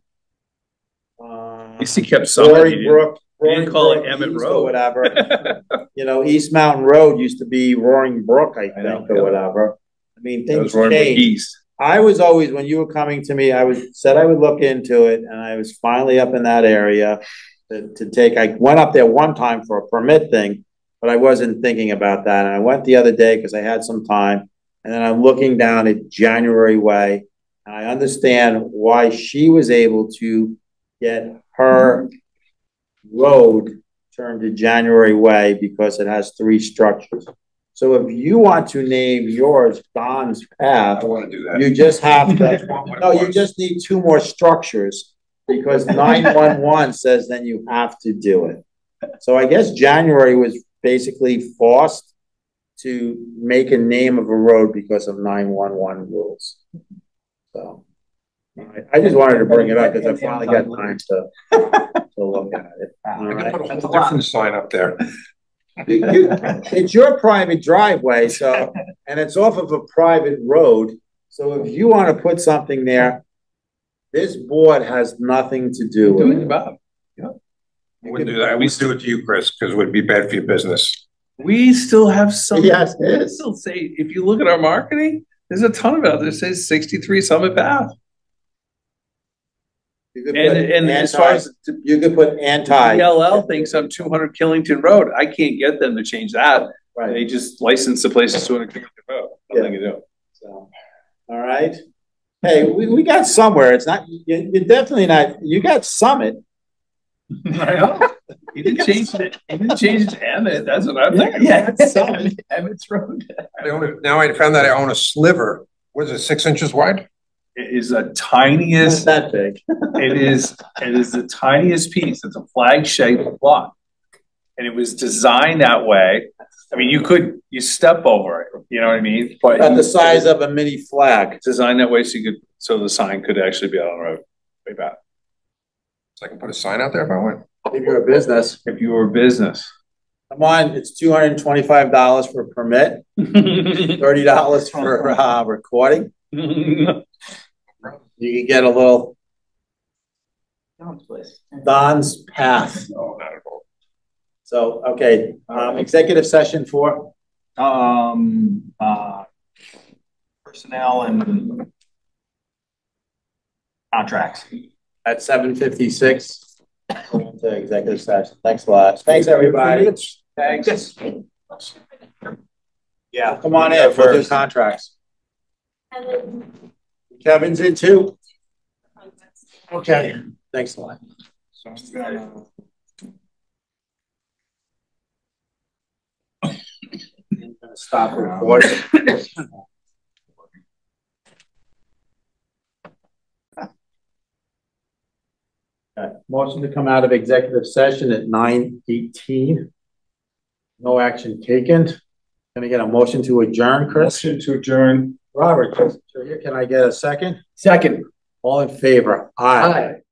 At least he kept Summit. he Roaring didn't- Brook. he didn't Roaring call it Brook Emmett East Road. Or whatever, you know, East Mountain Road used to be Roaring Brook, I know, think, or yeah. whatever. I mean, things was Roaring Brook change. East. I was always, when you were coming to me, I was, said I would look into it, and I was finally up in that area. To, to take, I went up there one time for a permit thing, but I wasn't thinking about that, and I went the other day because I had some time. And then I'm looking down at January Way, and I understand why she was able to get her road turned to January Way because it has three structures. So if you want to name yours Don's Path, don't wanna do that. you just have to, no, you just need two more structures because nine-one-one says then you have to do it. So I guess January was basically forced to make a name of a road because of nine-one-one rules. So I, I just wanted to bring it up because I finally got time to, to look at it. All I right. could put a whole different sign up there. You- you- It's your private driveway, so, and it's off of a private road, so if you wanna put something there, this board has nothing to do Do with it it. about. I wouldn't do that, I wouldn't do it to you, Chris, because it would be bad for your business. We still have some. Yes, it we. Still say, if you look at our marketing, there's a ton of it out there that says sixty-three Summit Path. You could And, put and as far as You could put anti. DLL thinks I'm two hundred Killington Road, I can't get them to change that. Right. They just license the place as two hundred Killington Road, nothing to do. so, all right. Hey, we, we got somewhere, it's not, you, you're definitely not, you got Summit. I know. He didn't change it, he didn't change it to Emmett, that's what I'm thinking. Yeah, Summit. Emmett's Road. I own it, now I found that I own a sliver, what is it, six inches wide? It is the It's tiniest that big. It is, it is the tiniest piece. It's a flag shaped block. And it was designed that way. I mean, you could, you step over it, you know what I mean? But About the size of a mini flag. Designed that way so you could, so the sign could actually be out on the road, way back. So I can put a sign out there if I want. If you're a business. If you were a business. Come on, it's two hundred and twenty-five dollars for a permit, thirty dollars for, uh, recording. You can get a little Don's place. Don's Path. No, not at all. So, okay, um, executive session for, Um, uh, personnel and contracts. at seven fifty-six. To executive session. Thanks a lot. Thanks, everybody. Thanks. Yeah, come on in for the contracts. Kevin's in too. Okay, thanks a lot. Stop recording. Okay, Motion to come out of executive session at nine eighteen. No action taken. Can I get a motion to adjourn, Chris? Motion to adjourn. Robert, here, can I get a second? Second. All in favor? Aye.